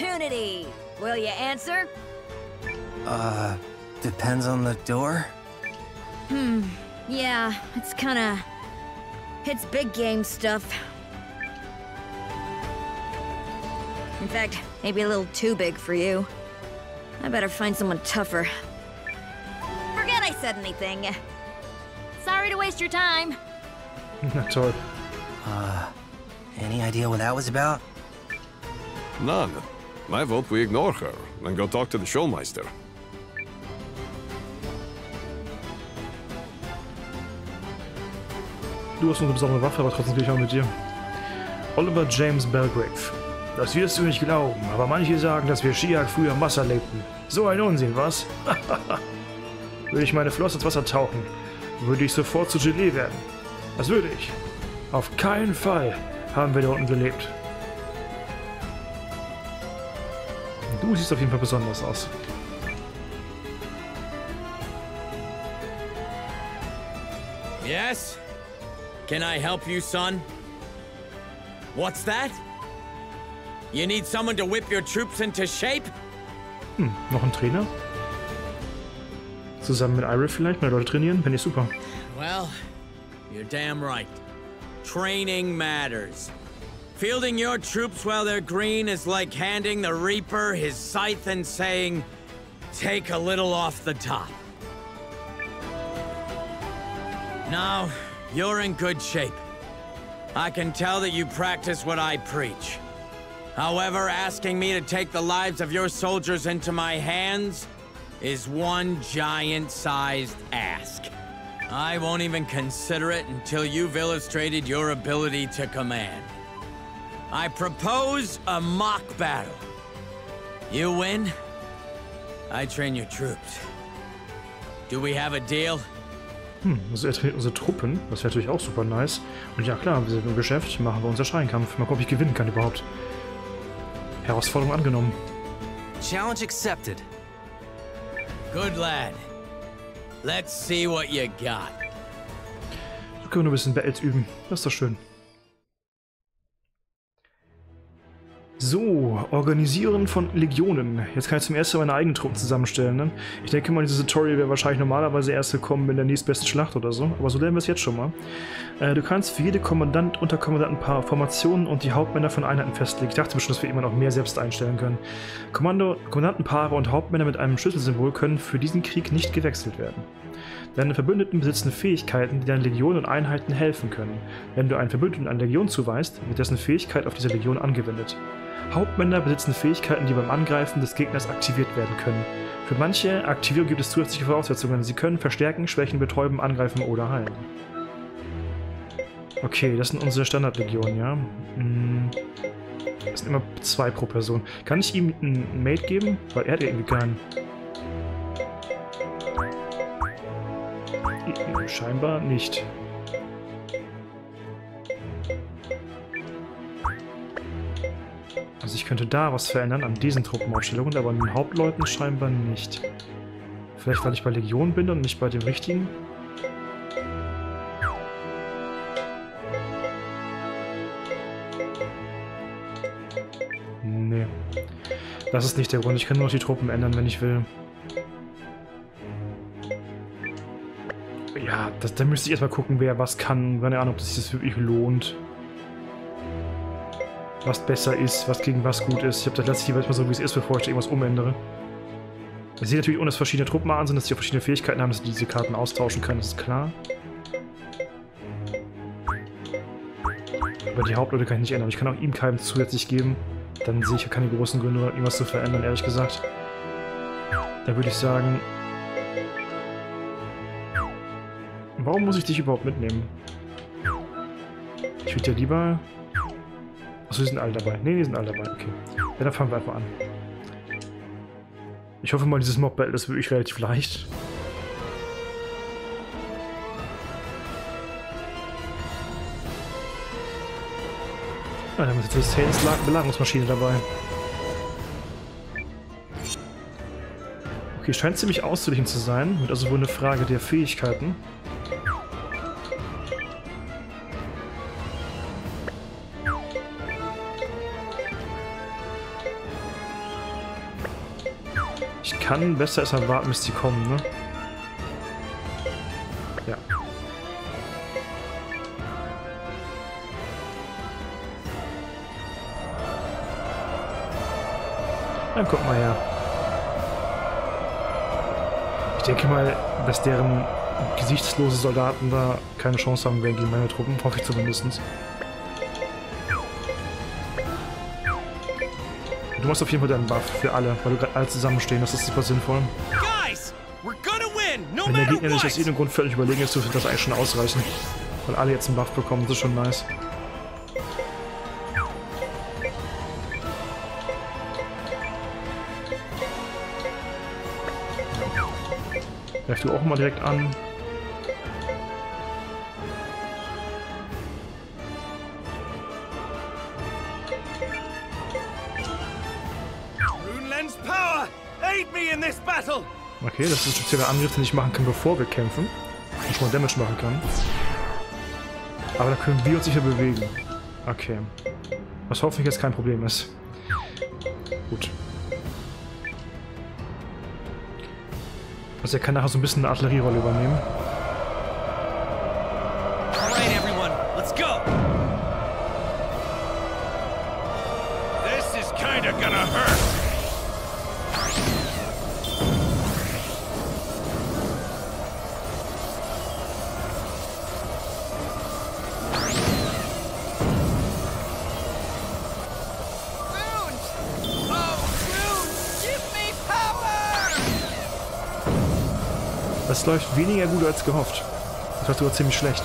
Opportunity. Will you answer? Uh, depends on the door? Hmm. Yeah, it's kinda. It's big game stuff. In fact, maybe a little too big for you. I better find someone tougher. Forget I said anything. Sorry to waste your time. Na toll. Uh, any idea what that was about? None. I vote we ignore her and go talk to the Showmeister. Du hast eine besondere Waffe, aber trotzdem will ich auch mit dir. Oliver James Belgrave. Das wirst du nicht glauben, aber manche sagen, dass wir Shiak früher im Wasser lebten. So ein Unsinn, was? würde ich meine Flosse ins Wasser tauchen, würde ich sofort zu Gelee werden. Das würde ich. Auf keinen Fall haben wir da unten gelebt. Du siehst auf jeden Fall besonders aus. Yes? Can I help you, son? What's that? You need someone to whip your troops into shape? Hm, noch ein Trainer? Zusammen mit Ira vielleicht, meine Leute trainieren? Finde ich super. Well, you're damn right. Training matters. Fielding your troops while they're green is like handing the Reaper his scythe and saying, take a little off the top. Now, you're in good shape. I can tell that you practice what I preach. However, asking me to take the lives of your soldiers into my hands is one giant-sized ask. I won't even consider it until you've illustrated your ability to command. I propose a mock battle. You win, I train your troops. Do we have a deal? Hm, also er trainiert unsere Truppen. Das wäre natürlich auch super nice. Und ja klar, wir sind im Geschäft, machen wir unser Scheinkampf. Mal gucken, ob ich gewinnen kann überhaupt. Herausforderung angenommen. Challenge accepted. Good lad. Let's see what you got. So können wir nur ein bisschen Battles üben. Das ist doch schön. So, Organisieren von Legionen. Jetzt kann ich zum ersten Mal meine eigenen Truppen zusammenstellen. Ne? Ich denke mal, dieses Tutorial wäre wahrscheinlich normalerweise erst gekommen in der nächstbesten Schlacht oder so. Aber so lernen wir es jetzt schon mal. Äh, du kannst für jede Kommandant, Unterkommandant ein paar Formationen und die Hauptmänner von Einheiten festlegen. Ich dachte bestimmt, dass wir immer noch mehr selbst einstellen können. Kommando, Kommandantenpaare und Hauptmänner mit einem Schlüsselsymbol können für diesen Krieg nicht gewechselt werden. Deine Verbündeten besitzen Fähigkeiten, die deinen Legionen und Einheiten helfen können. Wenn du einen Verbündeten eine Legion zuweist, wird dessen Fähigkeit auf diese Legion angewendet. Hauptmänner besitzen Fähigkeiten, die beim Angreifen des Gegners aktiviert werden können. Für manche Aktivierung gibt es zusätzliche Voraussetzungen. Sie können verstärken, schwächen, betäuben, angreifen oder heilen. Okay, das sind unsere Standardlegionen, ja. Hm. Das sind immer zwei pro Person. Kann ich ihm einen Mate geben? Weil er hat irgendwie keinen. Scheinbar nicht. Könnte da was verändern an diesen Truppenaufstellungen, aber an den Hauptleuten scheinbar nicht. Vielleicht weil ich bei Legion bin und nicht bei dem richtigen? Nee. Das ist nicht der Grund. Ich kann nur noch die Truppen ändern, wenn ich will. Ja, das, da müsste ich erstmal gucken, wer was kann. Keine Ahnung, ob sich das wirklich lohnt was besser ist, was gegen was gut ist. Ich habe das letzte Mal so, wie es ist, bevor ich da irgendwas umändere. Ich sehe natürlich ohne dass verschiedene Truppenarten sind, dass auch verschiedene Fähigkeiten haben, dass sie diese Karten austauschen können, das ist klar. Aber die Hauptleute kann ich nicht ändern. Ich kann auch ihm keinem zusätzlich geben. Dann sehe ich ja keine großen Gründe, irgendwas zu verändern, ehrlich gesagt. Da würde ich sagen... Warum muss ich dich überhaupt mitnehmen? Ich würde ja lieber Achso, die sind alle dabei. Ne, die sind alle dabei. Okay. Ja, dann fangen wir einfach an. Ich hoffe mal, dieses Mob-Battle ist wirklich relativ leicht. Ah, da haben wir jetzt die Saints Belagerungsmaschine dabei. Okay, scheint ziemlich auszuglichen zu sein. Wird also wohl eine Frage der Fähigkeiten. Kann besser als erwarten, bis die kommen, ne? Ja. Dann guck mal her. Ich denke mal, dass deren gesichtslose Soldaten da keine Chance haben werden gegen meine Truppen, hoffe ich zumindest. Du machst auf jeden Fall deinen Buff für alle, weil du gerade alle zusammenstehen. Das ist super sinnvoll. Wenn der Gegner nicht aus irgendeinem Grund völlig überlegen ist, dürfte das eigentlich schon ausreichen. Weil alle jetzt einen Buff bekommen, das ist schon nice. Greif du auch mal direkt an. Okay, das ist ein spezieller Angriff, den ich machen kann, bevor wir kämpfen. Und mal Damage machen kann. Aber da können wir uns sicher bewegen. Okay. Was hoffentlich jetzt kein Problem ist. Gut. Also er kann nachher so ein bisschen eine Artillerierolle übernehmen. Weniger gut als gehofft. Das läuft sogar ziemlich schlecht.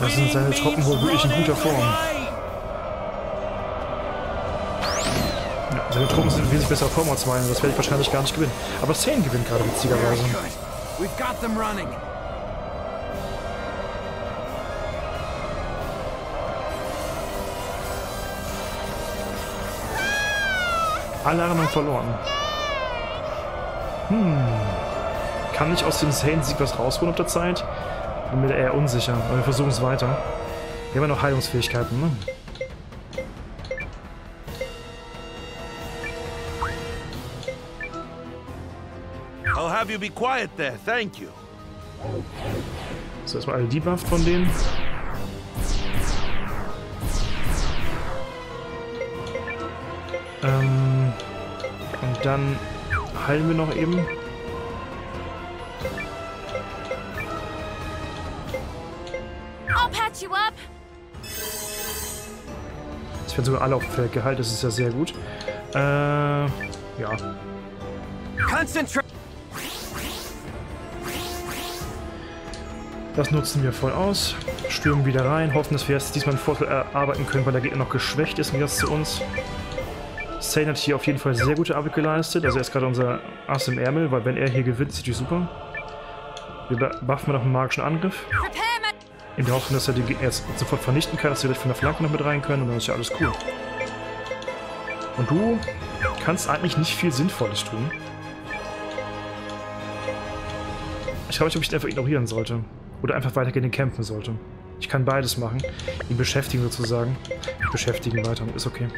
Da sind seine Truppen wohl wirklich in guter Form. Ja, seine Truppen sind wesentlich besser Form als meine. Das werde ich wahrscheinlich gar nicht gewinnen. Aber Sane gewinnt gerade witzigerweise. We've got them. Alle anderen verloren. Hm. Kann ich aus dem Sane-Sieg was rausholen auf der Zeit? Bin mir eher unsicher, aber wir versuchen es weiter. Wir haben ja noch Heilungsfähigkeiten, ne? I'll have you be quiet there, thank you. So, erstmal alle debufft von denen. Ähm, dann heilen wir noch eben. Jetzt werden sogar alle auf dem Feld geheilt, das ist ja sehr gut. Äh, ja. Das nutzen wir voll aus. Stürmen wieder rein, hoffen, dass wir jetzt diesmal einen Vorteil erarbeiten können, weil der Gegner noch geschwächt ist im Gegensatz zu uns. Sane hat hier auf jeden Fall sehr gute Arbeit geleistet. Also er ist gerade unser Ass im Ärmel, weil wenn er hier gewinnt, ist natürlich super. Wir buffen noch einen magischen Angriff. In der Hoffnung, dass er die jetzt sofort vernichten kann, dass wir gleich von der Flanke noch mit rein können und dann ist ja alles cool. Und du kannst eigentlich nicht viel Sinnvolles tun. Ich frage mich, ob ich ihn einfach ignorieren sollte. Oder einfach weiter gegen ihn kämpfen sollte. Ich kann beides machen. Ihn beschäftigen sozusagen. Beschäftigen weiter. Ist okay.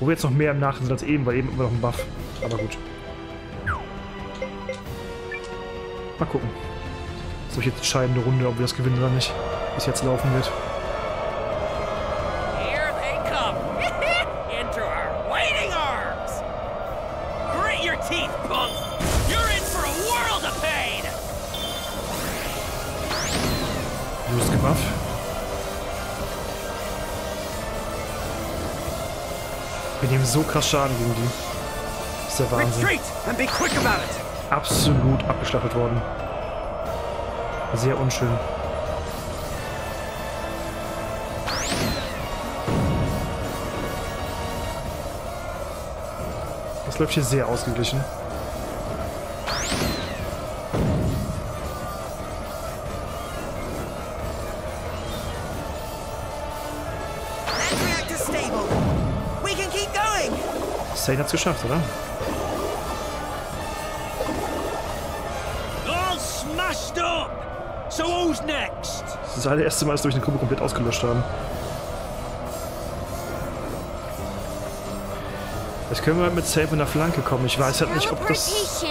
Wo wir jetzt noch mehr im Nachhinein sind als eben, weil eben immer noch ein Buff. Aber gut. Mal gucken. Das ist jetzt entscheidende Runde, ob wir das gewinnen oder nicht. Wie es jetzt laufen wird. So krass Schaden gegen die. Das ist der Wahnsinn. Absolut abgeschlachtet worden. Sehr unschön. Das läuft hier sehr ausgeglichen. Sane hat's geschafft, oder? All smashed up. So who's next? Das ist das allererste Mal, dass wir eine Gruppe komplett ausgelöscht haben. Jetzt können wir mit Save in der Flanke kommen. Ich weiß halt nicht, ob das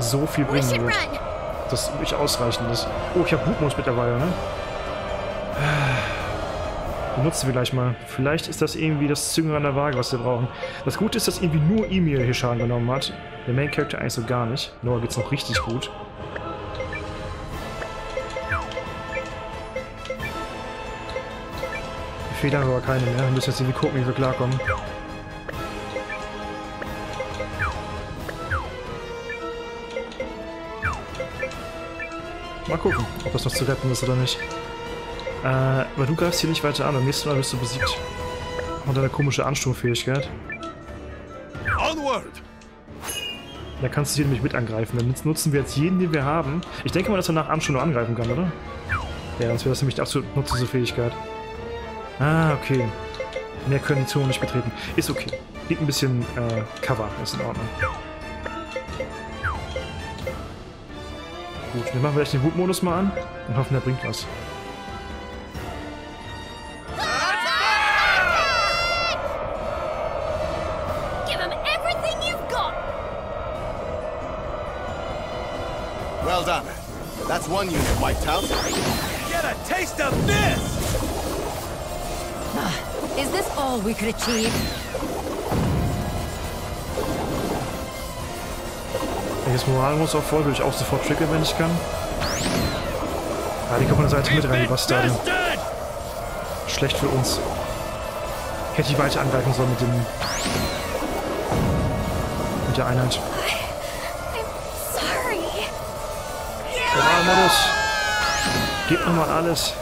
so viel bringen wird. run. Das wirklich ausreichend ist. Oh, ich habe Blutmodus mittlerweile, ne? Benutzen wir gleich mal. Vielleicht ist das irgendwie das Züngern an der Waage, was wir brauchen. Das Gute ist, dass irgendwie nur Emil hier Schaden genommen hat. Der Main Character eigentlich so gar nicht. Noah geht's noch richtig gut. Die Fehler haben wir aber keine mehr. Wir müssen jetzt irgendwie gucken, wie wir klarkommen. Mal gucken, ob das noch zu retten ist oder nicht. Äh, aber du greifst hier nicht weiter an. Beim nächsten Mal bist du besiegt. Und deine komische Ansturmfähigkeit. Onward! Da kannst du hier nämlich mit angreifen. Dann nutzen wir jetzt jeden, den wir haben. Ich denke mal, dass er nach Ansturm nur angreifen kann, oder? Ja, sonst wäre das nämlich die absolut nutzlose Fähigkeit. Ah, okay. Mehr können die Zone nicht betreten. Ist okay. Liegt ein bisschen äh, Cover. Ist in Ordnung. Gut, dann machen wir gleich den Wutmodus mal an und hoffen, der bringt was. Wiped out. Get a taste of this. Is this all we could achieve? Welches Moral muss auch voll, würde ich auch sofort triggern, wenn ich kann. Ja, die kommen von der Seite mit rein, die Bastarde. Schlecht für uns. Hätte ich weiter angreifen sollen mit dem mit der Einheit. Sorry. Modus. Gib nochmal alles.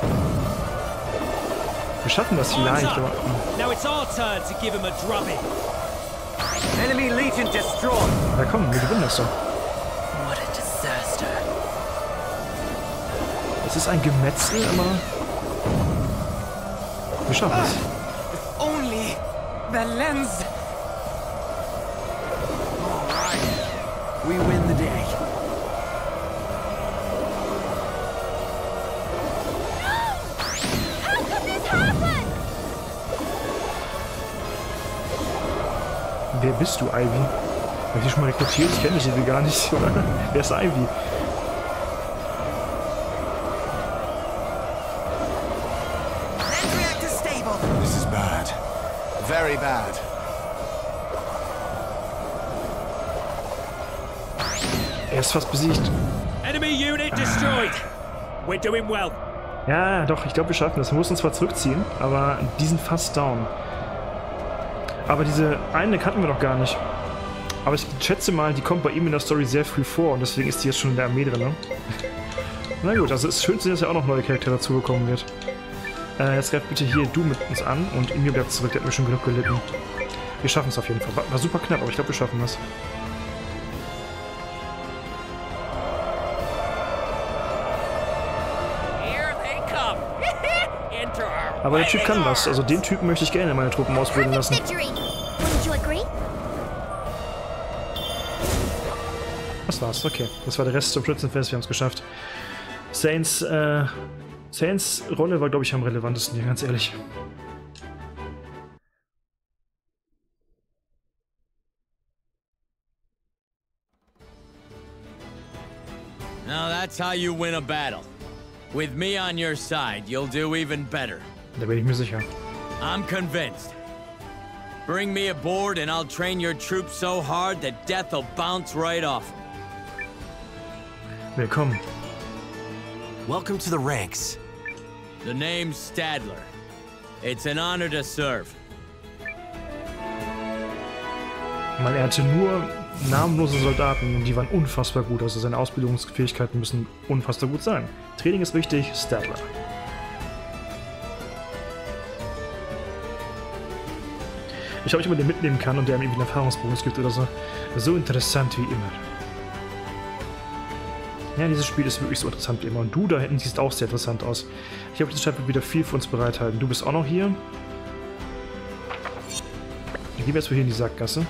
Wir schaffen das vielleicht, aber... Now it's our turn to give him a drubbing. Enemy Legion destroyed. Na komm, wir gewinnen das doch. Es ist ein Gemetzel, aber... Wir schaffen es. Only the lens. Bist du, Ivy? Hab ich dich schon mal rekrutiert? Ich kenne dich irgendwie gar nicht, oder? Wer ist Ivy? This is bad. Very bad. Er ist fast besiegt. Enemy unit destroyed. We're doing well. Ja, doch, ich glaube, wir schaffen das. Wir mussten zwar zurückziehen, aber die sind fast down. Aber diese eine kannten wir noch gar nicht. Aber ich schätze mal, die kommt bei ihm in der Story sehr früh vor und deswegen ist die jetzt schon in der Armee drin. Ne? Na gut, also es ist schön zu sehen, dass ja auch noch neue Charaktere dazugekommen wird. Äh, jetzt greif bitte hier du mit uns an und Emil bleibt zurück, der hat mir schon genug gelitten. Wir schaffen es auf jeden Fall. War, war super knapp, aber ich glaube, wir schaffen das. Aber der Typ kann was. Also den Typen möchte ich gerne meine Truppen ausbilden lassen. Das war's, okay. Das war der Rest zum Schützenfest, wir haben es geschafft. Saints, äh, Saints Rolle war, glaube ich, am relevantesten hier, ganz ehrlich. Now that's how you win a battle. With me on your side, you'll do even better. Da bin ich mir sicher. I'm convinced. Bring me aboard and I'll train your troops so hard that death'll bounce right off. Willkommen. Welcome to the ranks. The name's Stadler. It's an honor to serve. Man, er hatte nur namenlose Soldaten und die waren unfassbar gut. Also seine Ausbildungsfähigkeiten müssen unfassbar gut sein. Training ist wichtig, Stadler. Ich glaube, ich den mitnehmen kann und der mir irgendwie einen Erfahrungsbonus gibt oder so. So interessant wie immer. Ja, dieses Spiel ist wirklich so interessant wie immer. Und du da hinten siehst auch sehr interessant aus. Ich glaube, diese Stadt wieder viel für uns bereithalten. Du bist auch noch hier. Dann gehen wir jetzt mal hier in die Sackgasse.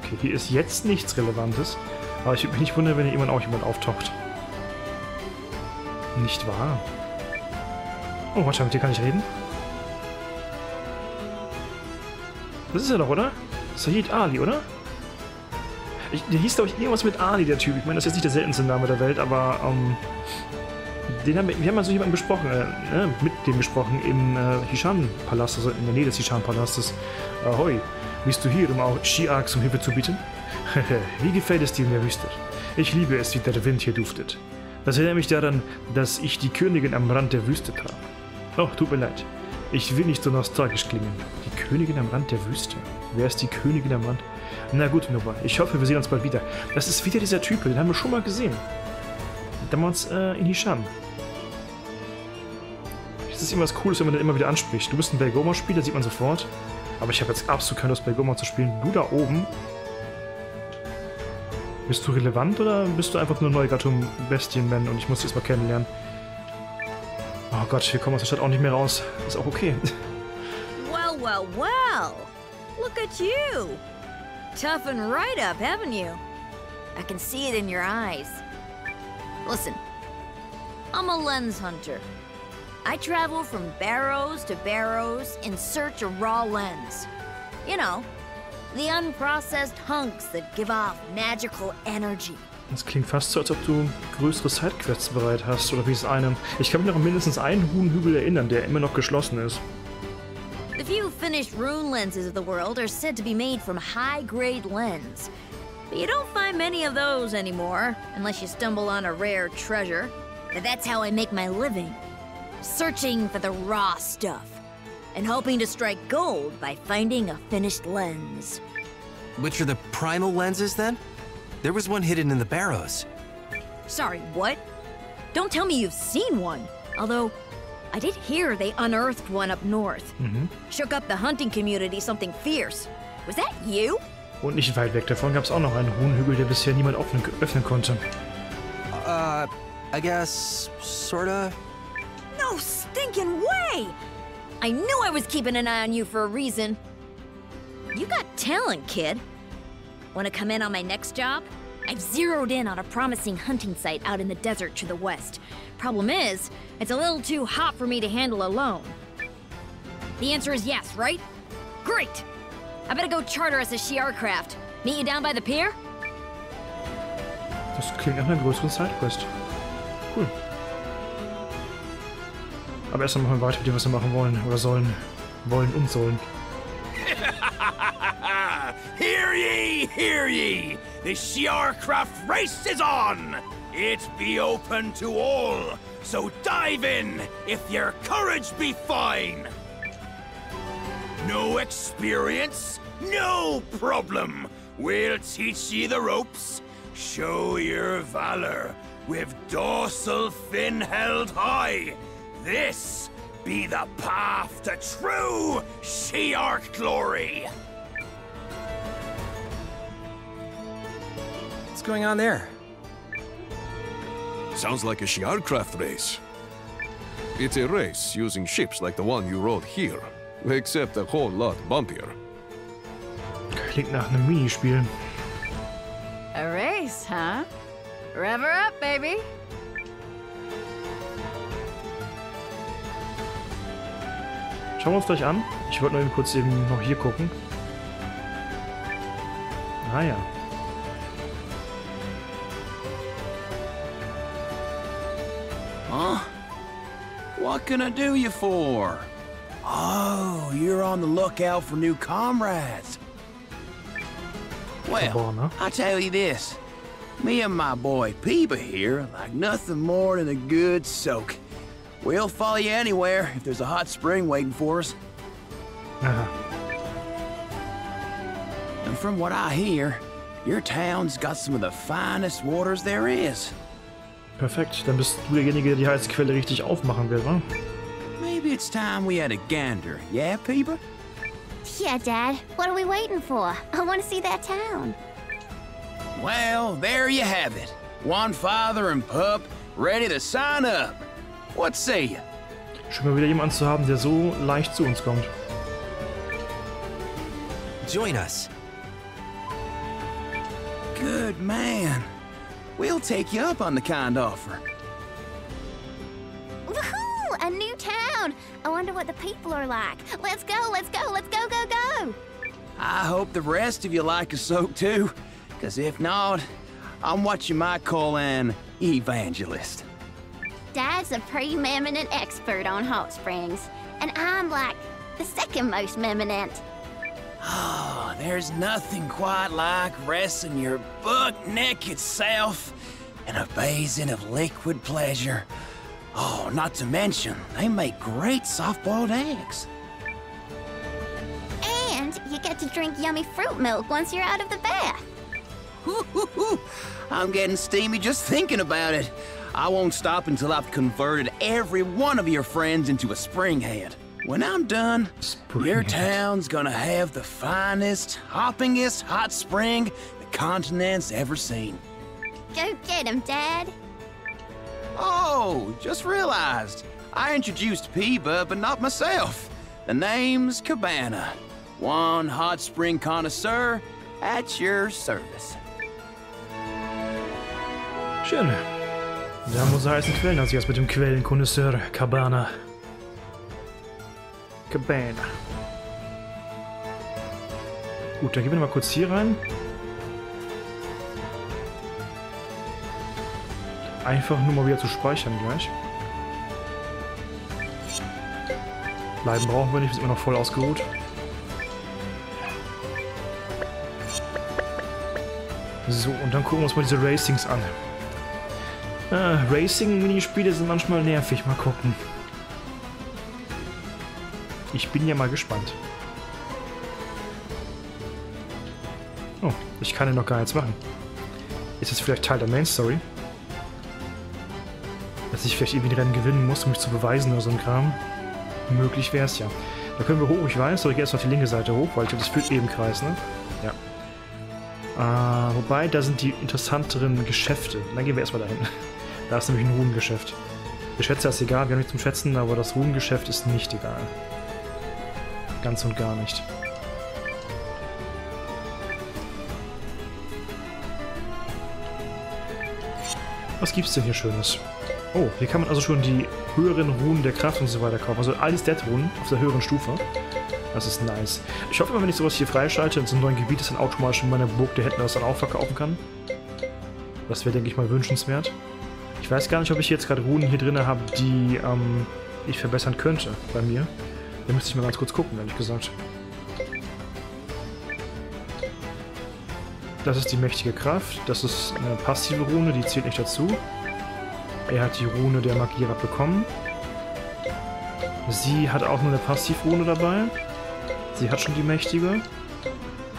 Okay, hier ist jetzt nichts Relevantes. Aber ich würde mich nicht wundern, wenn hier irgendwann auch jemand auftaucht. Nicht wahr? Oh, warte, mit dir kann ich reden. Das ist er doch, oder? Said Ali, oder? Ich, der hieß, glaube ich, irgendwas mit Ali, der Typ. Ich meine, das ist jetzt nicht der seltenste Name der Welt, aber ähm, den haben wir, wir haben mal so jemanden besprochen, äh, äh, mit dem gesprochen im äh, Hishan-Palast, also in der Nähe des Hishan-Palastes. Ahoi, bist du hier, um auch Shiaks um Hilfe zu bieten? wie gefällt es dir in der Wüste? Ich liebe es, wie der Wind hier duftet. Das erinnert mich daran, dass ich die Königin am Rand der Wüste traf. Oh, tut mir leid. Ich will nicht so nostalgisch klingen. Die Königin am Rand der Wüste? Wer ist die Königin am Rand? Na gut, Nova. Ich hoffe, wir sehen uns bald wieder. Das ist wieder dieser Typ, den haben wir schon mal gesehen. Damals äh, in Hishan. Es ist irgendwas Cooles, wenn man den immer wieder anspricht. Du bist ein Belgoma-Spieler, sieht man sofort. Aber ich habe jetzt absolut keine Lust, Belgoma zu spielen. Du da oben. Bist du relevant oder bist du einfach nur neue Gattung Bestienman und ich muss dich erstmal kennenlernen? Gott, wir kommen aus der Stadt auch nicht mehr raus. Ist auch okay. Well, well, well. Look at you. Toughened right up, haven't you? I can see it in your eyes. Listen, I'm a lens hunter. I travel from barrows to barrows in search of raw lens. You know, the unprocessed hunks that give off magical energy. Das klingt fast so, als ob du größere Sidequests bereit hast, oder wie es einem. Ich kann mich noch an mindestens einen Huhnhügel erinnern, der immer noch geschlossen ist. The few finished rune lenses of the world are said to be made from high-grade lens. But you don't find many of those anymore, unless you stumble on a rare treasure. But that's how I make my living. Searching for the raw stuff. and hoping to strike gold by finding a finished lens. Which are the primal lenses, then? There was one hidden in the barrows. Sorry, what? Don't tell me you've seen one. Although, I did hear they unearthed one up north. Mhm. Shook up the hunting community something fierce. Was that you? Und nicht weit weg davon gab es auch noch einen hohen Hügel, der bisher niemand öffnen, öffnen konnte. Uh, I guess, sorta. No stinking way! I knew I was keeping an eye on you for a reason. You got talent, kid. Want to come in on my next job? I've zeroed in on a promising hunting site out in the desert to the west. Problem is, it's a little too hot for me to handle alone. The answer is yes, right? Great! I better go charter us a Shi'ar craft. Meet you down by the pier? Das klingt nach einer größeren Sidequest. Cool. Aber erstmal machen wir weiter mit dem, was wir machen wollen. Oder sollen. Wollen und sollen. hear ye, hear ye! The Shiarcraft race is on! It be open to all, so dive in if your courage be fine! No experience? No problem! We'll teach ye the ropes. Show your valor with dorsal fin held high. This be the path to true Shiark glory! What's going on there? Sounds like a Shi'ar craft race. It's a race using ships like the one you rode here, except a whole lot bumpier. Klingt nach einem Minispiel. A race, huh? Rev her up, baby. Schauen wir uns gleich an. Ich wollte nur eben kurz eben noch hier gucken. Ah ja. Huh? What can I do you for? Oh, you're on the lookout for new comrades. Well, I tell you this. Me and my boy Peeba here like nothing more than a good soak. We'll follow you anywhere if there's a hot spring waiting for us. Aha. And from what I hear, your town's got some of the finest waters there is. Perfekt. Dann bist du derjenige, der die heiße Quelle richtig aufmachen will, wa? Maybe it's time we had a gander, yeah, Peeba? Yeah, Dad. What are we waiting for? I want to see that town. Well, there you have it. One father and pup ready to sign up. What say you? Schön mal wieder jemanden zu haben, der so leicht zu uns kommt. Join us. Good man. We'll take you up on the kind offer. Woohoo! A new town! I wonder what the people are like. Let's go, let's go, let's go, go, go! I hope the rest of you like a soak too, because if not, I'm what you might call an evangelist. Dad's a preeminent expert on hot springs, and I'm like the second most eminent. Oh, there's nothing quite like resting your buck naked self in a basin of liquid pleasure. Oh, not to mention, they make great soft-boiled eggs. And you get to drink yummy fruit milk once you're out of the bath. Woo-hoo-hoo! I'm getting steamy just thinking about it. I won't stop until I've converted every one of your friends into a spring springhead. When I'm done, your town's gonna have the finest, hoppingest hot spring the continent's ever seen. Go get him, Dad. Oh, just realized. I introduced Peeba, but not myself. The name's Cabana. One hot spring connoisseur at your service. Schön. Wir haben unsere heißen Quellen als jetzt mit dem Quellenkonnoisseur Cabana. Cabana. Gut, dann gehen wir mal kurz hier rein. Einfach nur mal wieder zu speichern gleich. Bleiben brauchen wir nicht, wir sind immer noch voll ausgeruht. So, und dann gucken wir uns mal diese Racings an. Ah, Racing-Minispiele sind manchmal nervig, mal gucken. Ich bin ja mal gespannt. Oh, ich kann ja noch gar nichts machen. Ist das vielleicht Teil der Main Story? Dass ich vielleicht irgendwie ein Rennen gewinnen muss, um mich zu beweisen oder so ein Kram? Möglich wäre es ja. Da können wir hoch, ich weiß, aber ich gehe erst auf die linke Seite hoch, weil ich das führt eben Kreis, ne? Ja. Äh, wobei, da sind die interessanteren Geschäfte. Dann gehen wir erstmal dahin. Da ist nämlich ein Ruhengeschäft. Die Schätze ist egal, wir haben nichts zum Schätzen, aber das Ruhengeschäft ist nicht egal. Ganz und gar nicht. Was gibt's denn hier Schönes? Oh, hier kann man also schon die höheren Runen der Kraft und so weiter kaufen. Also alles Dead-Runen auf der höheren Stufe. Das ist nice. Ich hoffe, wenn ich sowas hier freischalte in so einem neuen Gebiet, dass dann automatisch in meiner Burg der Händler das dann auch verkaufen kann. Das wäre, denke ich mal, wünschenswert. Weiß gar nicht, ob ich jetzt gerade Runen hier drin habe, die ähm, ich verbessern könnte bei mir. Da müsste ich mal ganz kurz gucken, ehrlich gesagt. Das ist die mächtige Kraft. Das ist eine passive Rune, die zählt nicht dazu. Er hat die Rune der Magierer bekommen. Sie hat auch nur eine Passivrune dabei. Sie hat schon die mächtige.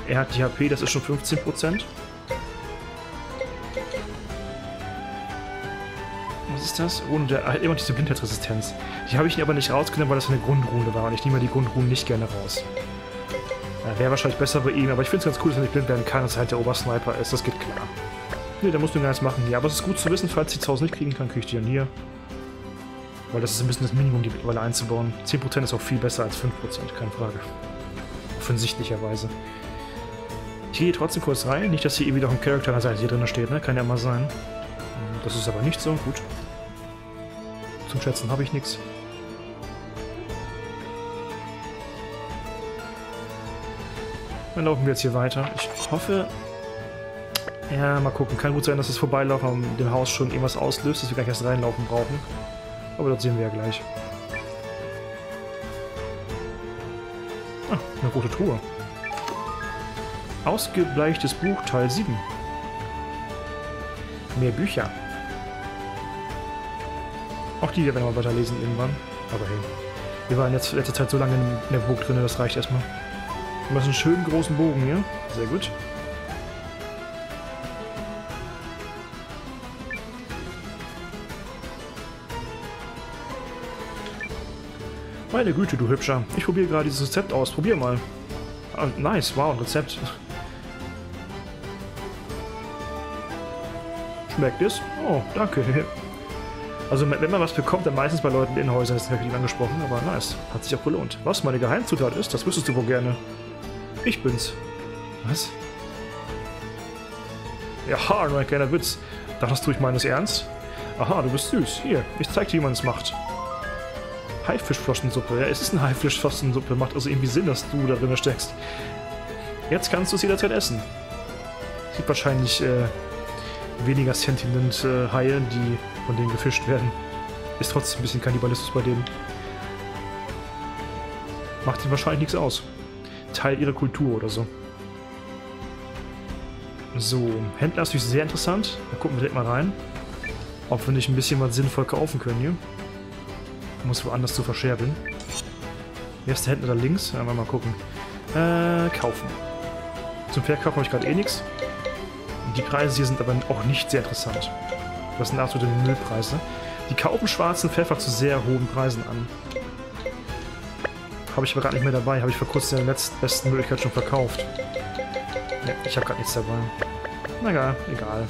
Er hat die HP, das ist schon 15%. Ist das? Rune der, halt immer diese Blindheitsresistenz. Die habe ich aber nicht rausgenommen, weil das eine Grundrune war und ich nehme die Grundrune nicht gerne raus. Ja, Wäre wahrscheinlich besser bei ihm, aber ich finde es ganz cool, dass er nicht blind werden kann, dass er halt der Obersniper ist, das geht klar. Ne, da musst du gar nichts machen hier. Aber es ist gut zu wissen, falls ich die 1000 nicht kriegen kann, kriege ich die dann hier. Weil das ist ein bisschen das Minimum, die mittlerweile einzubauen. 10% ist auch viel besser als 5%, keine Frage. Offensichtlicherweise. Ich gehe trotzdem kurz rein. Nicht, dass hier noch ein Charakter an der Seite hier drin steht, ne? Kann ja mal sein. Das ist aber nicht so. Gut. Zum Schätzen habe ich nichts. Dann laufen wir jetzt hier weiter. Ich hoffe... Ja, mal gucken. Kann gut sein, dass das Vorbeilaufen an dem Haus schon irgendwas auslöst, dass wir gar nicht erst reinlaufen brauchen. Aber das sehen wir ja gleich. Ah, eine rote Truhe. Ausgebleichtes Buch, Teil 7. Mehr Bücher. Auch die werden wir weiterlesen irgendwann. Aber hey, wir waren jetzt letzte Zeit so lange in der Burg drin, das reicht erstmal. Du hast einen schönen großen Bogen hier. Sehr gut. Meine Güte, du Hübscher. Ich probiere gerade dieses Rezept aus. Probier mal. Ah, nice, wow, ein Rezept. Schmeckt es? Oh, danke. Also wenn man was bekommt, dann meistens bei Leuten in Häusern, ist natürlich angesprochen, aber nice. Hat sich auch gelohnt. Was meine Geheimzutat ist, das wüsstest du wohl gerne. Ich bin's. Was? Ja, nur ein kleiner Witz. Dachtest du, ich meine es ernst? Aha, du bist süß. Hier, ich zeig dir, wie man es macht. Haifischflossensuppe. Ja, es ist eine Haifischflossensuppe. Macht also irgendwie Sinn, dass du da drin steckst. Jetzt kannst du es jederzeit essen. Es gibt wahrscheinlich äh, weniger sentient äh, die von denen gefischt werden. Ist trotzdem ein bisschen Kannibalismus bei denen. Macht ihnen wahrscheinlich nichts aus. Teil ihrer Kultur oder so. So, Händler ist natürlich sehr interessant. Da gucken wir direkt mal rein. Ob wir nicht ein bisschen was sinnvoll kaufen können hier. Muss woanders zu verscherbeln. Wer ist der Händler da links? Ja, mal gucken. Äh, kaufen. Zum Verkauf habe ich gerade eh nichts. Die Preise hier sind aber auch nicht sehr interessant. Das sind absolute Müllpreise. Die kaufen schwarzen Pfeffer zu sehr hohen Preisen an. Habe ich aber gerade nicht mehr dabei. Habe ich vor kurzem in der letzten Möglichkeit schon verkauft. Ne, ich habe gerade nichts dabei. Na egal, egal.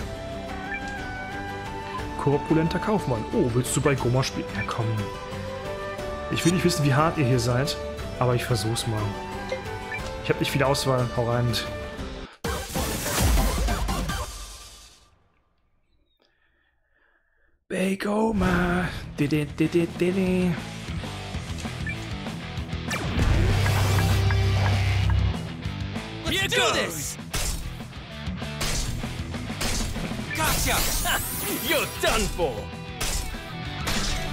Korpulenter Kaufmann. Oh, willst du bei Goma spielen? Ja, komm. Ich will nicht wissen, wie hart ihr hier seid, aber ich versuch's mal. Ich habe nicht viel Auswahl. Hau rein. Begoma. Didi, didi, didi. Let's do this! Gotcha! You're done for!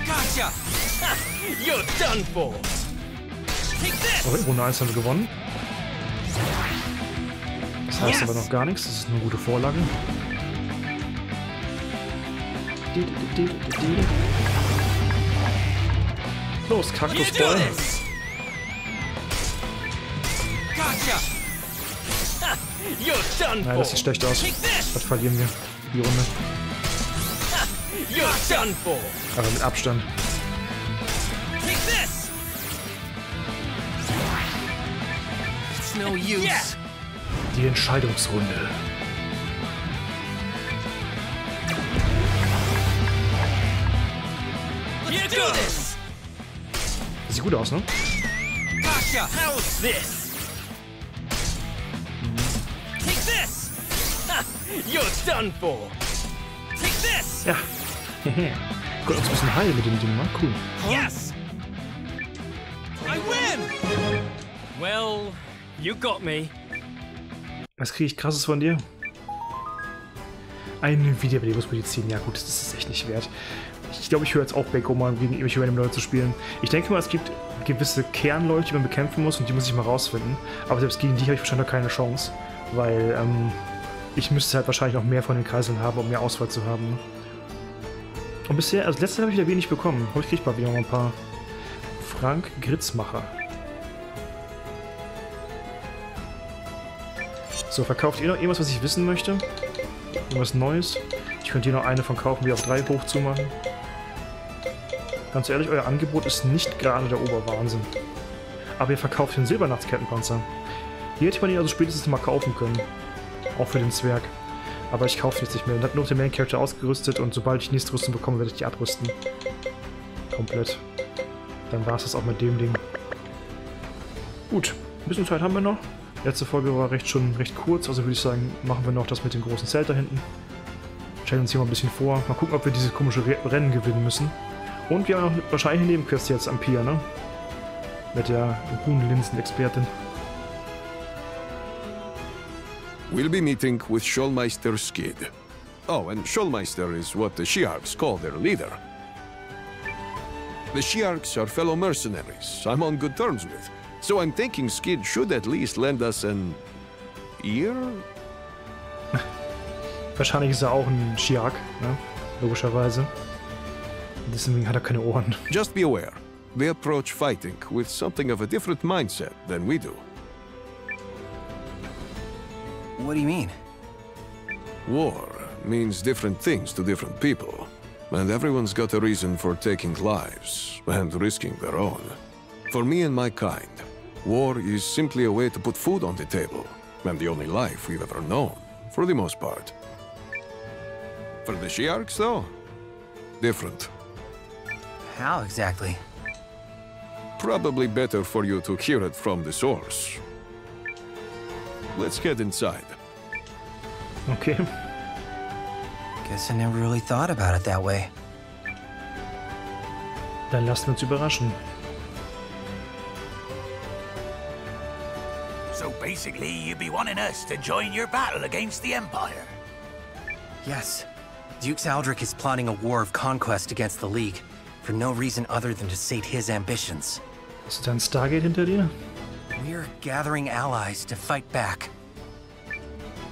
Gotcha! You're done for! Take this! Oh, Runde 1 haben wir gewonnen. Das heißt aber noch gar nichts. Das ist eine gute Vorlage. Los, Kaktusboy. Nein, das sieht schlecht aus. Das verlieren wir. Die Runde. Aber mit Abstand. Die Entscheidungsrunde. Sieht gut aus, ne? Ja. Gott, uns ein bisschen heil mit dem Ding, ne? Cool. Yes. I win. Well, you got me. Was kriege ich krasses von dir? Eine Wiederbelebungsmedizin. Ja gut, das ist echt nicht wert. Ich glaube, ich höre jetzt auch weg, um gegen irgendwelche random Leute zu spielen. Ich denke mal, es gibt gewisse Kernleute, die man bekämpfen muss und die muss ich mal rausfinden. Aber selbst gegen die habe ich wahrscheinlich noch keine Chance. Weil, ähm, ich müsste halt wahrscheinlich noch mehr von den Kreiseln haben, um mehr Auswahl zu haben. Und bisher, also letztes habe ich wieder wenig bekommen. Kriege ich mal wieder mal ein paar. Frank Gritzmacher. So, verkauft ihr noch irgendwas, was ich wissen möchte? Irgendwas Neues? Ich könnte hier noch eine von kaufen, wie auf 3 hoch zumachen. Ganz ehrlich, euer Angebot ist nicht gerade der Oberwahnsinn. Aber ihr verkauft den Silbernachtskettenpanzer. Hier hätte man ihn also spätestens mal kaufen können. Auch für den Zwerg. Aber ich kaufe jetzt nicht mehr. Und hat nur den Main Character ausgerüstet und sobald ich nächste Rüstung bekomme, werde ich die abrüsten. Komplett. Dann war es das auch mit dem Ding. Gut, ein bisschen Zeit haben wir noch. Letzte Folge war recht schon recht kurz, also würde ich sagen, machen wir noch das mit dem großen Zelt da hinten. Stellen uns hier mal ein bisschen vor. Mal gucken, ob wir dieses komische Re Rennen gewinnen müssen. Und wir haben noch wahrscheinlich eine Nebenquest jetzt am Pier, ne? Mit der Huhnlinsen-Expertin. We'll be meeting with Schollmeister Skid. Oh, and Schollmeister is what the Shiarks call their leader. The Shiarks are fellow mercenaries I'm on good terms with, so I'm thinking Skid should at least lend us an ear? Wahrscheinlich ist er auch ein Shiak, ne? Logischerweise. Deswegen hat er keine Ohren. Just be aware, they approach fighting with something of a different mindset than we do. What do you mean? War means different things to different people, and everyone's got a reason for taking lives and risking their own. For me and my kind, war is simply a way to put food on the table, and the only life we've ever known, for the most part. For the Shiarks, though, different. How exactly? Probably better for you to hear it from the source. Let's get inside. Okay. Guess I never really thought about it that way. Dann lasst uns überraschen. So basically, you'd be wanting us to join your battle against the Empire. Yes. Dukes Aldrich is plotting a war of conquest against the League, for no reason other than to sate his ambitions. Ist da ein Stargate hinter dir? We're gathering allies to fight back.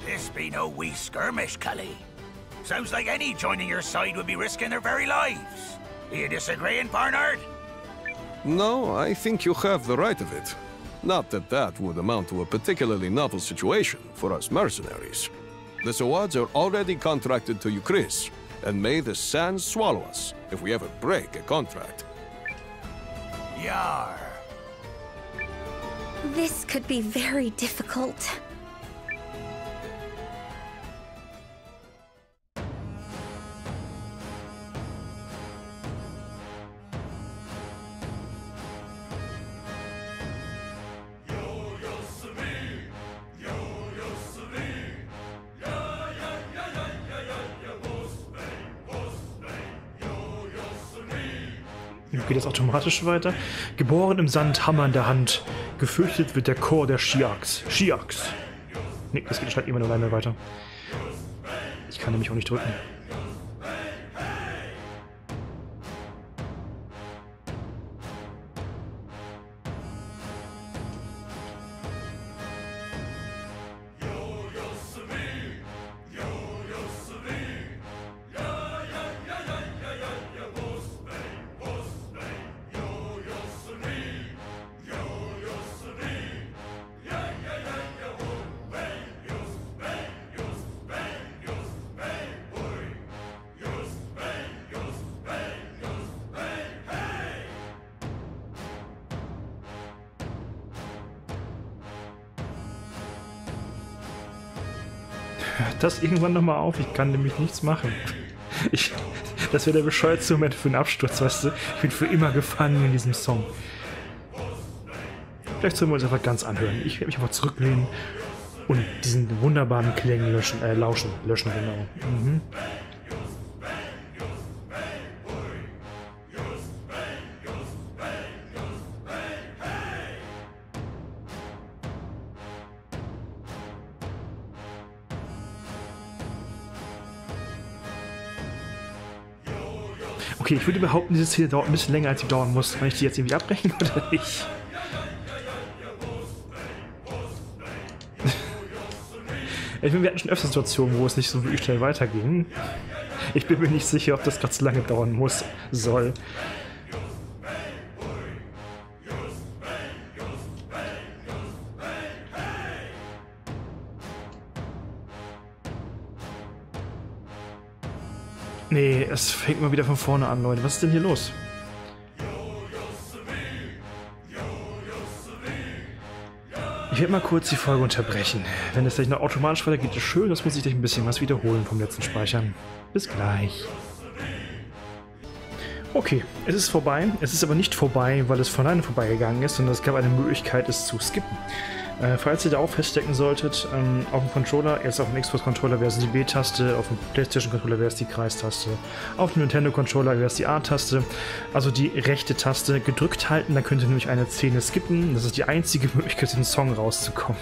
This be no wee skirmish, Cully. Sounds like any joining your side would be risking their very lives. Do you disagree, Barnard? No, I think you have the right of it. Not that that would amount to a particularly novel situation for us mercenaries. The Sawads are already contracted to Ukris, and may the sands swallow us if we ever break a contract. Yar. This could be very difficult. Automatisch weiter? Geboren im Sand, Hammer in der Hand. Gefürchtet wird der Chor der Shiaks. Shiaks. Nee, das geht halt immer nur alleine weiter. Ich kann nämlich auch nicht drücken. Irgendwann nochmal auf? Ich kann nämlich nichts machen. Ich, das wäre der bescheuerste Moment für einen Absturz, weißt du? Ich bin für immer gefangen in diesem Song. Vielleicht sollen wir uns einfach ganz anhören. Ich werde mich einfach zurücklehnen und diesen wunderbaren Klängen löschen, äh, lauschen. Löschen, genau. Mhm. Okay, ich würde behaupten, diese Szene dauert ein bisschen länger, als sie dauern muss. Kann ich die jetzt irgendwie abbrechen oder nicht? ich meine, wir hatten schon öfter Situationen, wo es nicht so wirklich schnell weiterging. Ich bin mir nicht sicher, ob das gerade so lange dauern muss, soll. Es fängt mal wieder von vorne an, Leute. Was ist denn hier los? Ich werde mal kurz die Folge unterbrechen. Wenn es gleich noch automatisch weitergeht, ist schön, das muss ich gleich ein bisschen was wiederholen vom letzten Speichern. Bis gleich. Okay, es ist vorbei. Es ist aber nicht vorbei, weil es von alleine vorbeigegangen ist, sondern es gab eine Möglichkeit, es zu skippen. Äh, falls ihr da auch feststecken solltet, ähm, auf dem Controller, jetzt auf dem Xbox-Controller wäre es die B-Taste, auf dem PlayStation-Controller wäre es die Kreistaste, auf dem Nintendo-Controller wäre es die A-Taste, also die rechte Taste gedrückt halten, dann könnt ihr nämlich eine Szene skippen. Das ist die einzige Möglichkeit, den Song rauszukommen.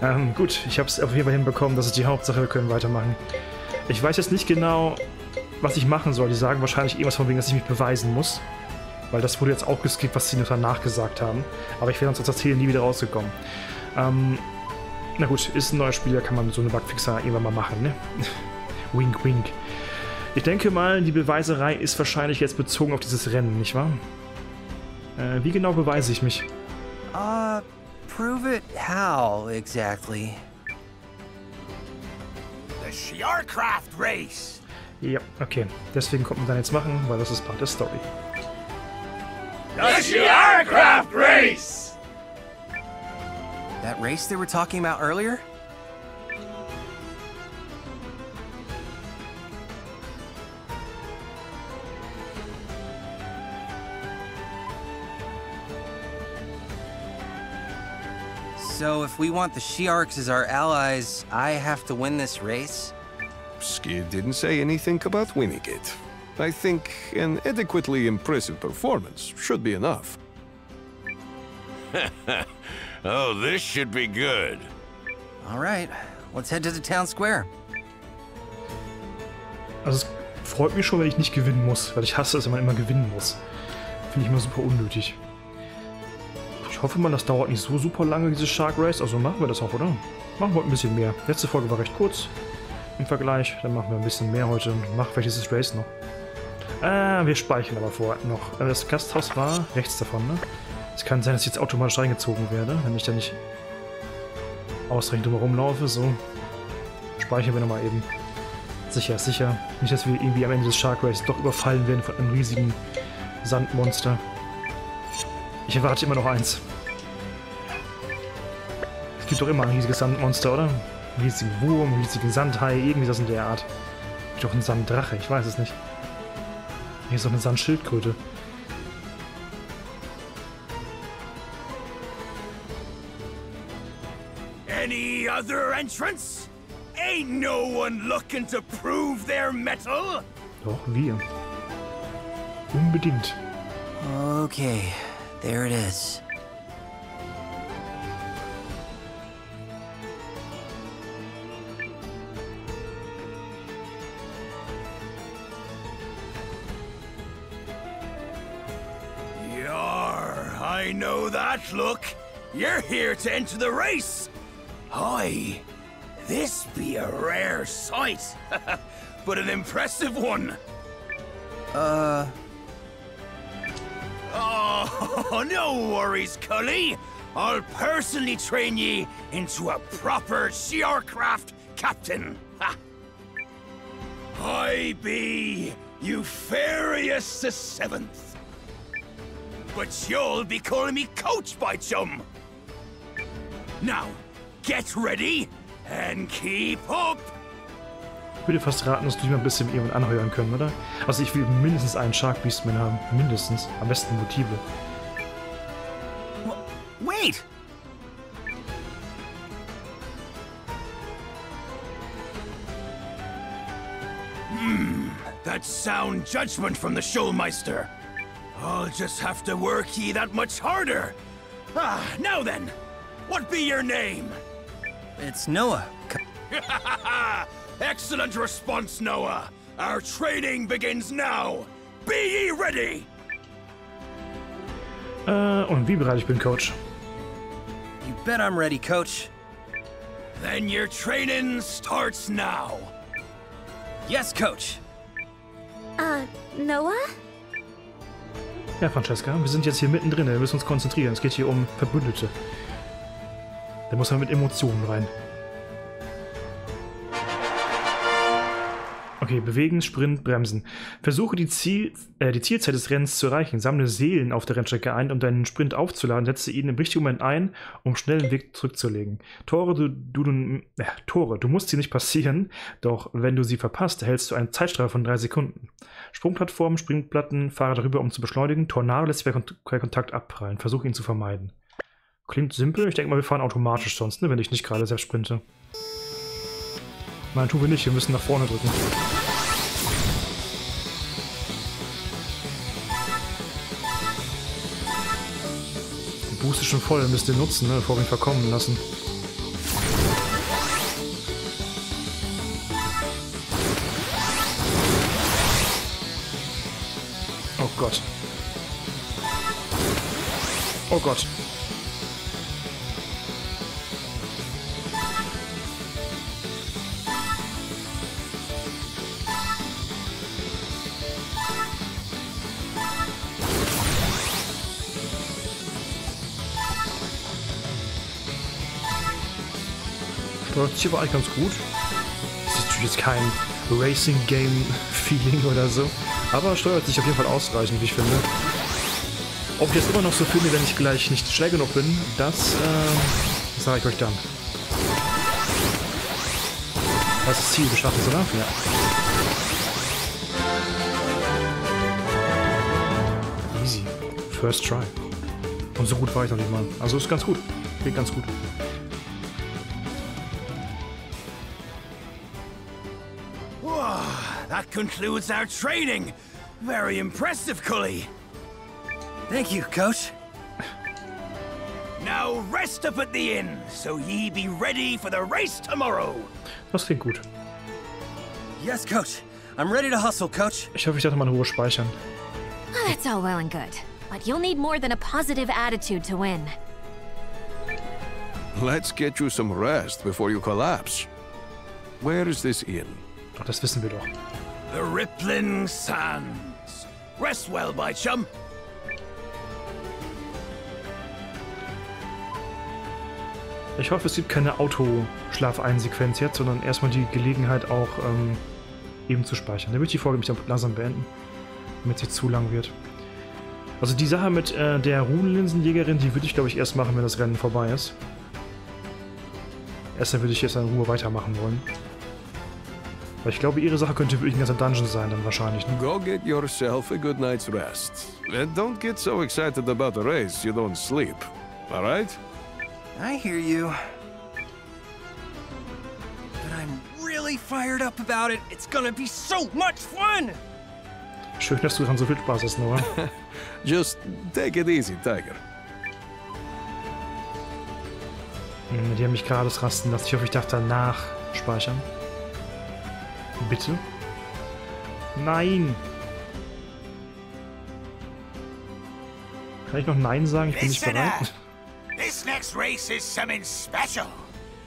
Ähm, gut, ich habe es auf jeden Fall hinbekommen, das ist die Hauptsache, wir können weitermachen. Ich weiß jetzt nicht genau, was ich machen soll. Die sagen wahrscheinlich irgendwas von wegen, dass ich mich beweisen muss. Weil das wurde jetzt auch geskippt, was sie noch danach gesagt haben. Aber ich wäre sonst aus der Szene nie wieder rausgekommen. Ähm, na gut, ist ein neues Spiel, da kann man so eine Bugfixer irgendwann mal machen, ne? wink, wink. Ich denke mal, die Beweiserei ist wahrscheinlich jetzt bezogen auf dieses Rennen, nicht wahr? Äh, wie genau beweise ich mich? Uh, prove it how, exactly? The Shiarcraft Race! Ja, okay. Deswegen kommt man dann jetzt machen, weil das ist Part der Story. The Shiarcraft Race! That race they were talking about earlier? So if we want the Shiarks as our allies, I have to win this race? Skid didn't say anything about winning it. I think an adequately impressive performance should be enough. oh, this should be good. All right, let's head to the town square. Also es freut mich schon, wenn ich nicht gewinnen muss, weil ich hasse es, wenn man immer gewinnen muss. Finde ich immer super unnötig. Ich hoffe mal, das dauert nicht so super lange, dieses Shark Race. Also machen wir das auch, oder? Machen wir ein bisschen mehr. Letzte Folge war recht kurz im Vergleich. Dann machen wir ein bisschen mehr heute und machen vielleicht dieses Race noch. Ah, wir speichern aber vorher noch. Äh, das Gasthaus war rechts davon, ne? Es kann sein, dass ich jetzt automatisch reingezogen werde, wenn ich da nicht ausreichend drumherum laufe. So. Speichern wir nochmal eben. Sicher, sicher. Nicht, dass wir irgendwie am Ende des Shark Race doch überfallen werden von einem riesigen Sandmonster. Ich erwarte immer noch eins. Es gibt doch immer ein riesiges Sandmonster, oder? Einen riesigen Wurm, einen riesigen Sandhai, irgendwie das in der Art. Doch einen Sanddrache, ich weiß es nicht. Hier ist doch eine Sandschildkröte. Any other entrance? Ain't no one looking to prove their metal? Doch, wir. Unbedingt. Okay, there it is. Look. You're here to enter the race. Hi, this be a rare sight, but an impressive one. Uh... Oh, no worries, Cully. I'll personally train ye into a proper Shiarcraft captain. Ha. I be Eupharius the Seventh. But you'll be calling me Coach by chum. Now, get ready, and keep up. Ich würde fast raten, dass du dich mal ein bisschen mit jemand anheuern können, oder? Also ich will mindestens einen Shark Beastman haben. Mindestens. Am besten Motive. Wait! Hmm, that's sound judgment from the Schulmeister. I'll just have to work ye that much harder. Ah, now then, what be your name? It's Noah. Excellent response, Noah. Our training begins now. Be ye ready. Äh, und wie bereit ich bin, Coach? You bet I'm ready, Coach. Then your training starts now. Yes, Coach. Uh, Noah? Ja, Francesca, wir sind jetzt hier mittendrin. Wir müssen uns konzentrieren. Es geht hier um Verbündete. Da muss man mit Emotionen rein. Okay, bewegen, Sprint, bremsen. Versuche die, Ziel, äh, die Zielzeit des Rennens zu erreichen. Sammle Seelen auf der Rennstrecke ein, um deinen Sprint aufzuladen. Setze ihn im richtigen Moment ein, um schnell den Weg zurückzulegen. Tore, du, du, du äh, Tore, du musst sie nicht passieren, doch wenn du sie verpasst, erhältst du eine Zeitstrafe von drei Sekunden. Sprungplattformen, Springplatten, fahre darüber, um zu beschleunigen. Tornado lässt sich bei Kontakt abprallen. Versuche ihn zu vermeiden. Klingt simpel. Ich denke mal, wir fahren automatisch sonst, ne, wenn ich nicht gerade selbst sprinte. Nein, tun wir nicht. Wir müssen nach vorne drücken. Boost ist schon voll. Müsst ihr nutzen, ne, bevor wir ihn verkommen lassen. Oh Gott. Oh Gott. Steuert sich aber eigentlich ganz gut. Das ist natürlich jetzt kein Racing-Game-Feeling oder so. Aber steuert sich auf jeden Fall ausreichend, wie ich finde. Ob ich das immer noch so finde, wenn ich gleich nicht schnell genug bin, das äh, sage ich euch dann. Das ist Ziel geschaffen, oder? Ja. Easy. First try. Und so gut war ich noch nicht mal. Also ist ganz gut. Geht ganz gut. Concludes our training. Very impressive, Cully. Thank you, Coach. Now rest up at the inn, so ye be ready for the race tomorrow. Das klingt gut. Yes, Coach. I'm ready to hustle, Coach. Ich hoffe, ich darf mal in Ruhe speichern. Oh, that's all well and good, but you'll need more than a positive attitude to win. Let's get you some rest before you collapse. Where is this inn? Ach, das wissen wir doch. The Rippling Sands. Rest well, my chum. Ich hoffe, es gibt keine Autoschlafeinsequenz jetzt, sondern erstmal die Gelegenheit auch ähm, eben zu speichern. Dann würde ich die Folge mich dann langsam beenden, damit sie zu lang wird. Also die Sache mit äh, der Runenlinsenjägerin, die würde ich glaube ich erst machen, wenn das Rennen vorbei ist. Erst dann würde ich jetzt in Ruhe weitermachen wollen. Weil ich glaube, ihre Sache könnte wirklich ein ganzer Dungeon sein, dann wahrscheinlich. Ne? Go get yourself a good night's rest. And don't get so excited about the race you don't sleep. Alright? I hear you. But I'm really fired up about it. It's gonna be so much fun! Schön, dass du daran so viel Spaß hast, Noah. Just take it easy, Tiger. Hm, Die haben mich gerade das rasten lassen. Ich hoffe, ich darf danach speichern. Bitte? Nein! Kann ich noch Nein sagen? Ich bin nicht bereit. This next race is something special.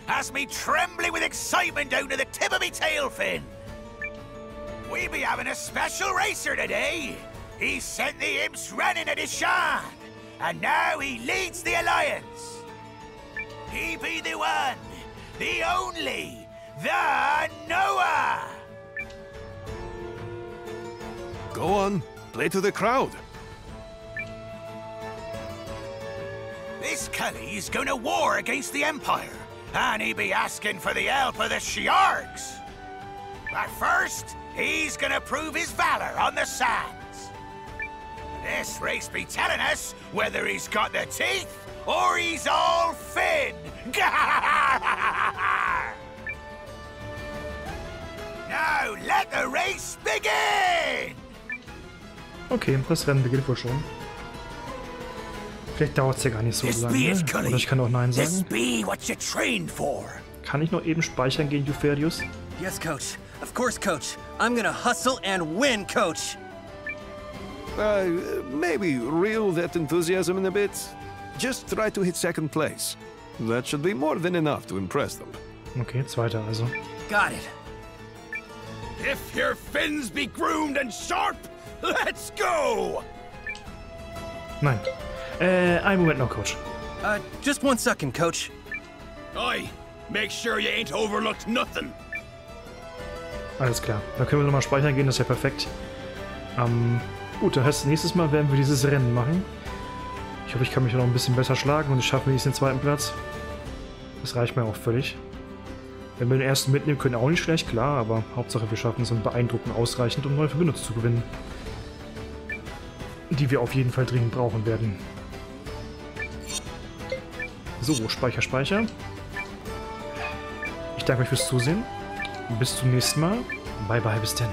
Has me trembling with excitement down to the tip of me tail fin. We be having a special racer today. He sent the imps running at Ishan, and now he leads the alliance. He be the one, the only, the Noah. Go on, play to the crowd. This Cully is going to war against the Empire, and he be asking for the help of the Shiargs. But first, he's gonna prove his valor on the sands. This race be telling us whether he's got the teeth or he's all fin. now let the race begin! Okay, das Rennen beginnt wohl schon. Vielleicht dauert es ja gar nicht so lange. Oder ich kann auch Nein sagen. Kann ich noch eben speichern gegen Eupherius? Yes, Coach. Of course, Coach. I'm gonna hustle and win, Coach. Uh, maybe reel that enthusiasm in a bit. Just try to hit second place. That should be more than enough to impress them. Okay, zweiter also. Got it. If your fins be groomed and sharp, let's go! Nein. Äh, einen Moment noch, Coach. Uh, just one second, Coach. Oi, make sure you ain't overlooked nothing. Alles klar. Dann können wir nochmal speichern gehen, das ist ja perfekt. Ähm, gut, dann heißt nächstes Mal werden wir dieses Rennen machen. Ich hoffe, ich kann mich noch ein bisschen besser schlagen und ich schaffe mir den zweiten Platz. Das reicht mir auch völlig. Wenn wir den ersten mitnehmen können, auch nicht schlecht, klar, aber Hauptsache wir schaffen es und beeindrucken ausreichend, um neue Verbündete zu gewinnen. Die wir auf jeden Fall dringend brauchen werden. So, Speicher, Speicher. Ich danke euch fürs Zusehen. Bis zum nächsten Mal. Bye bye, bis dann.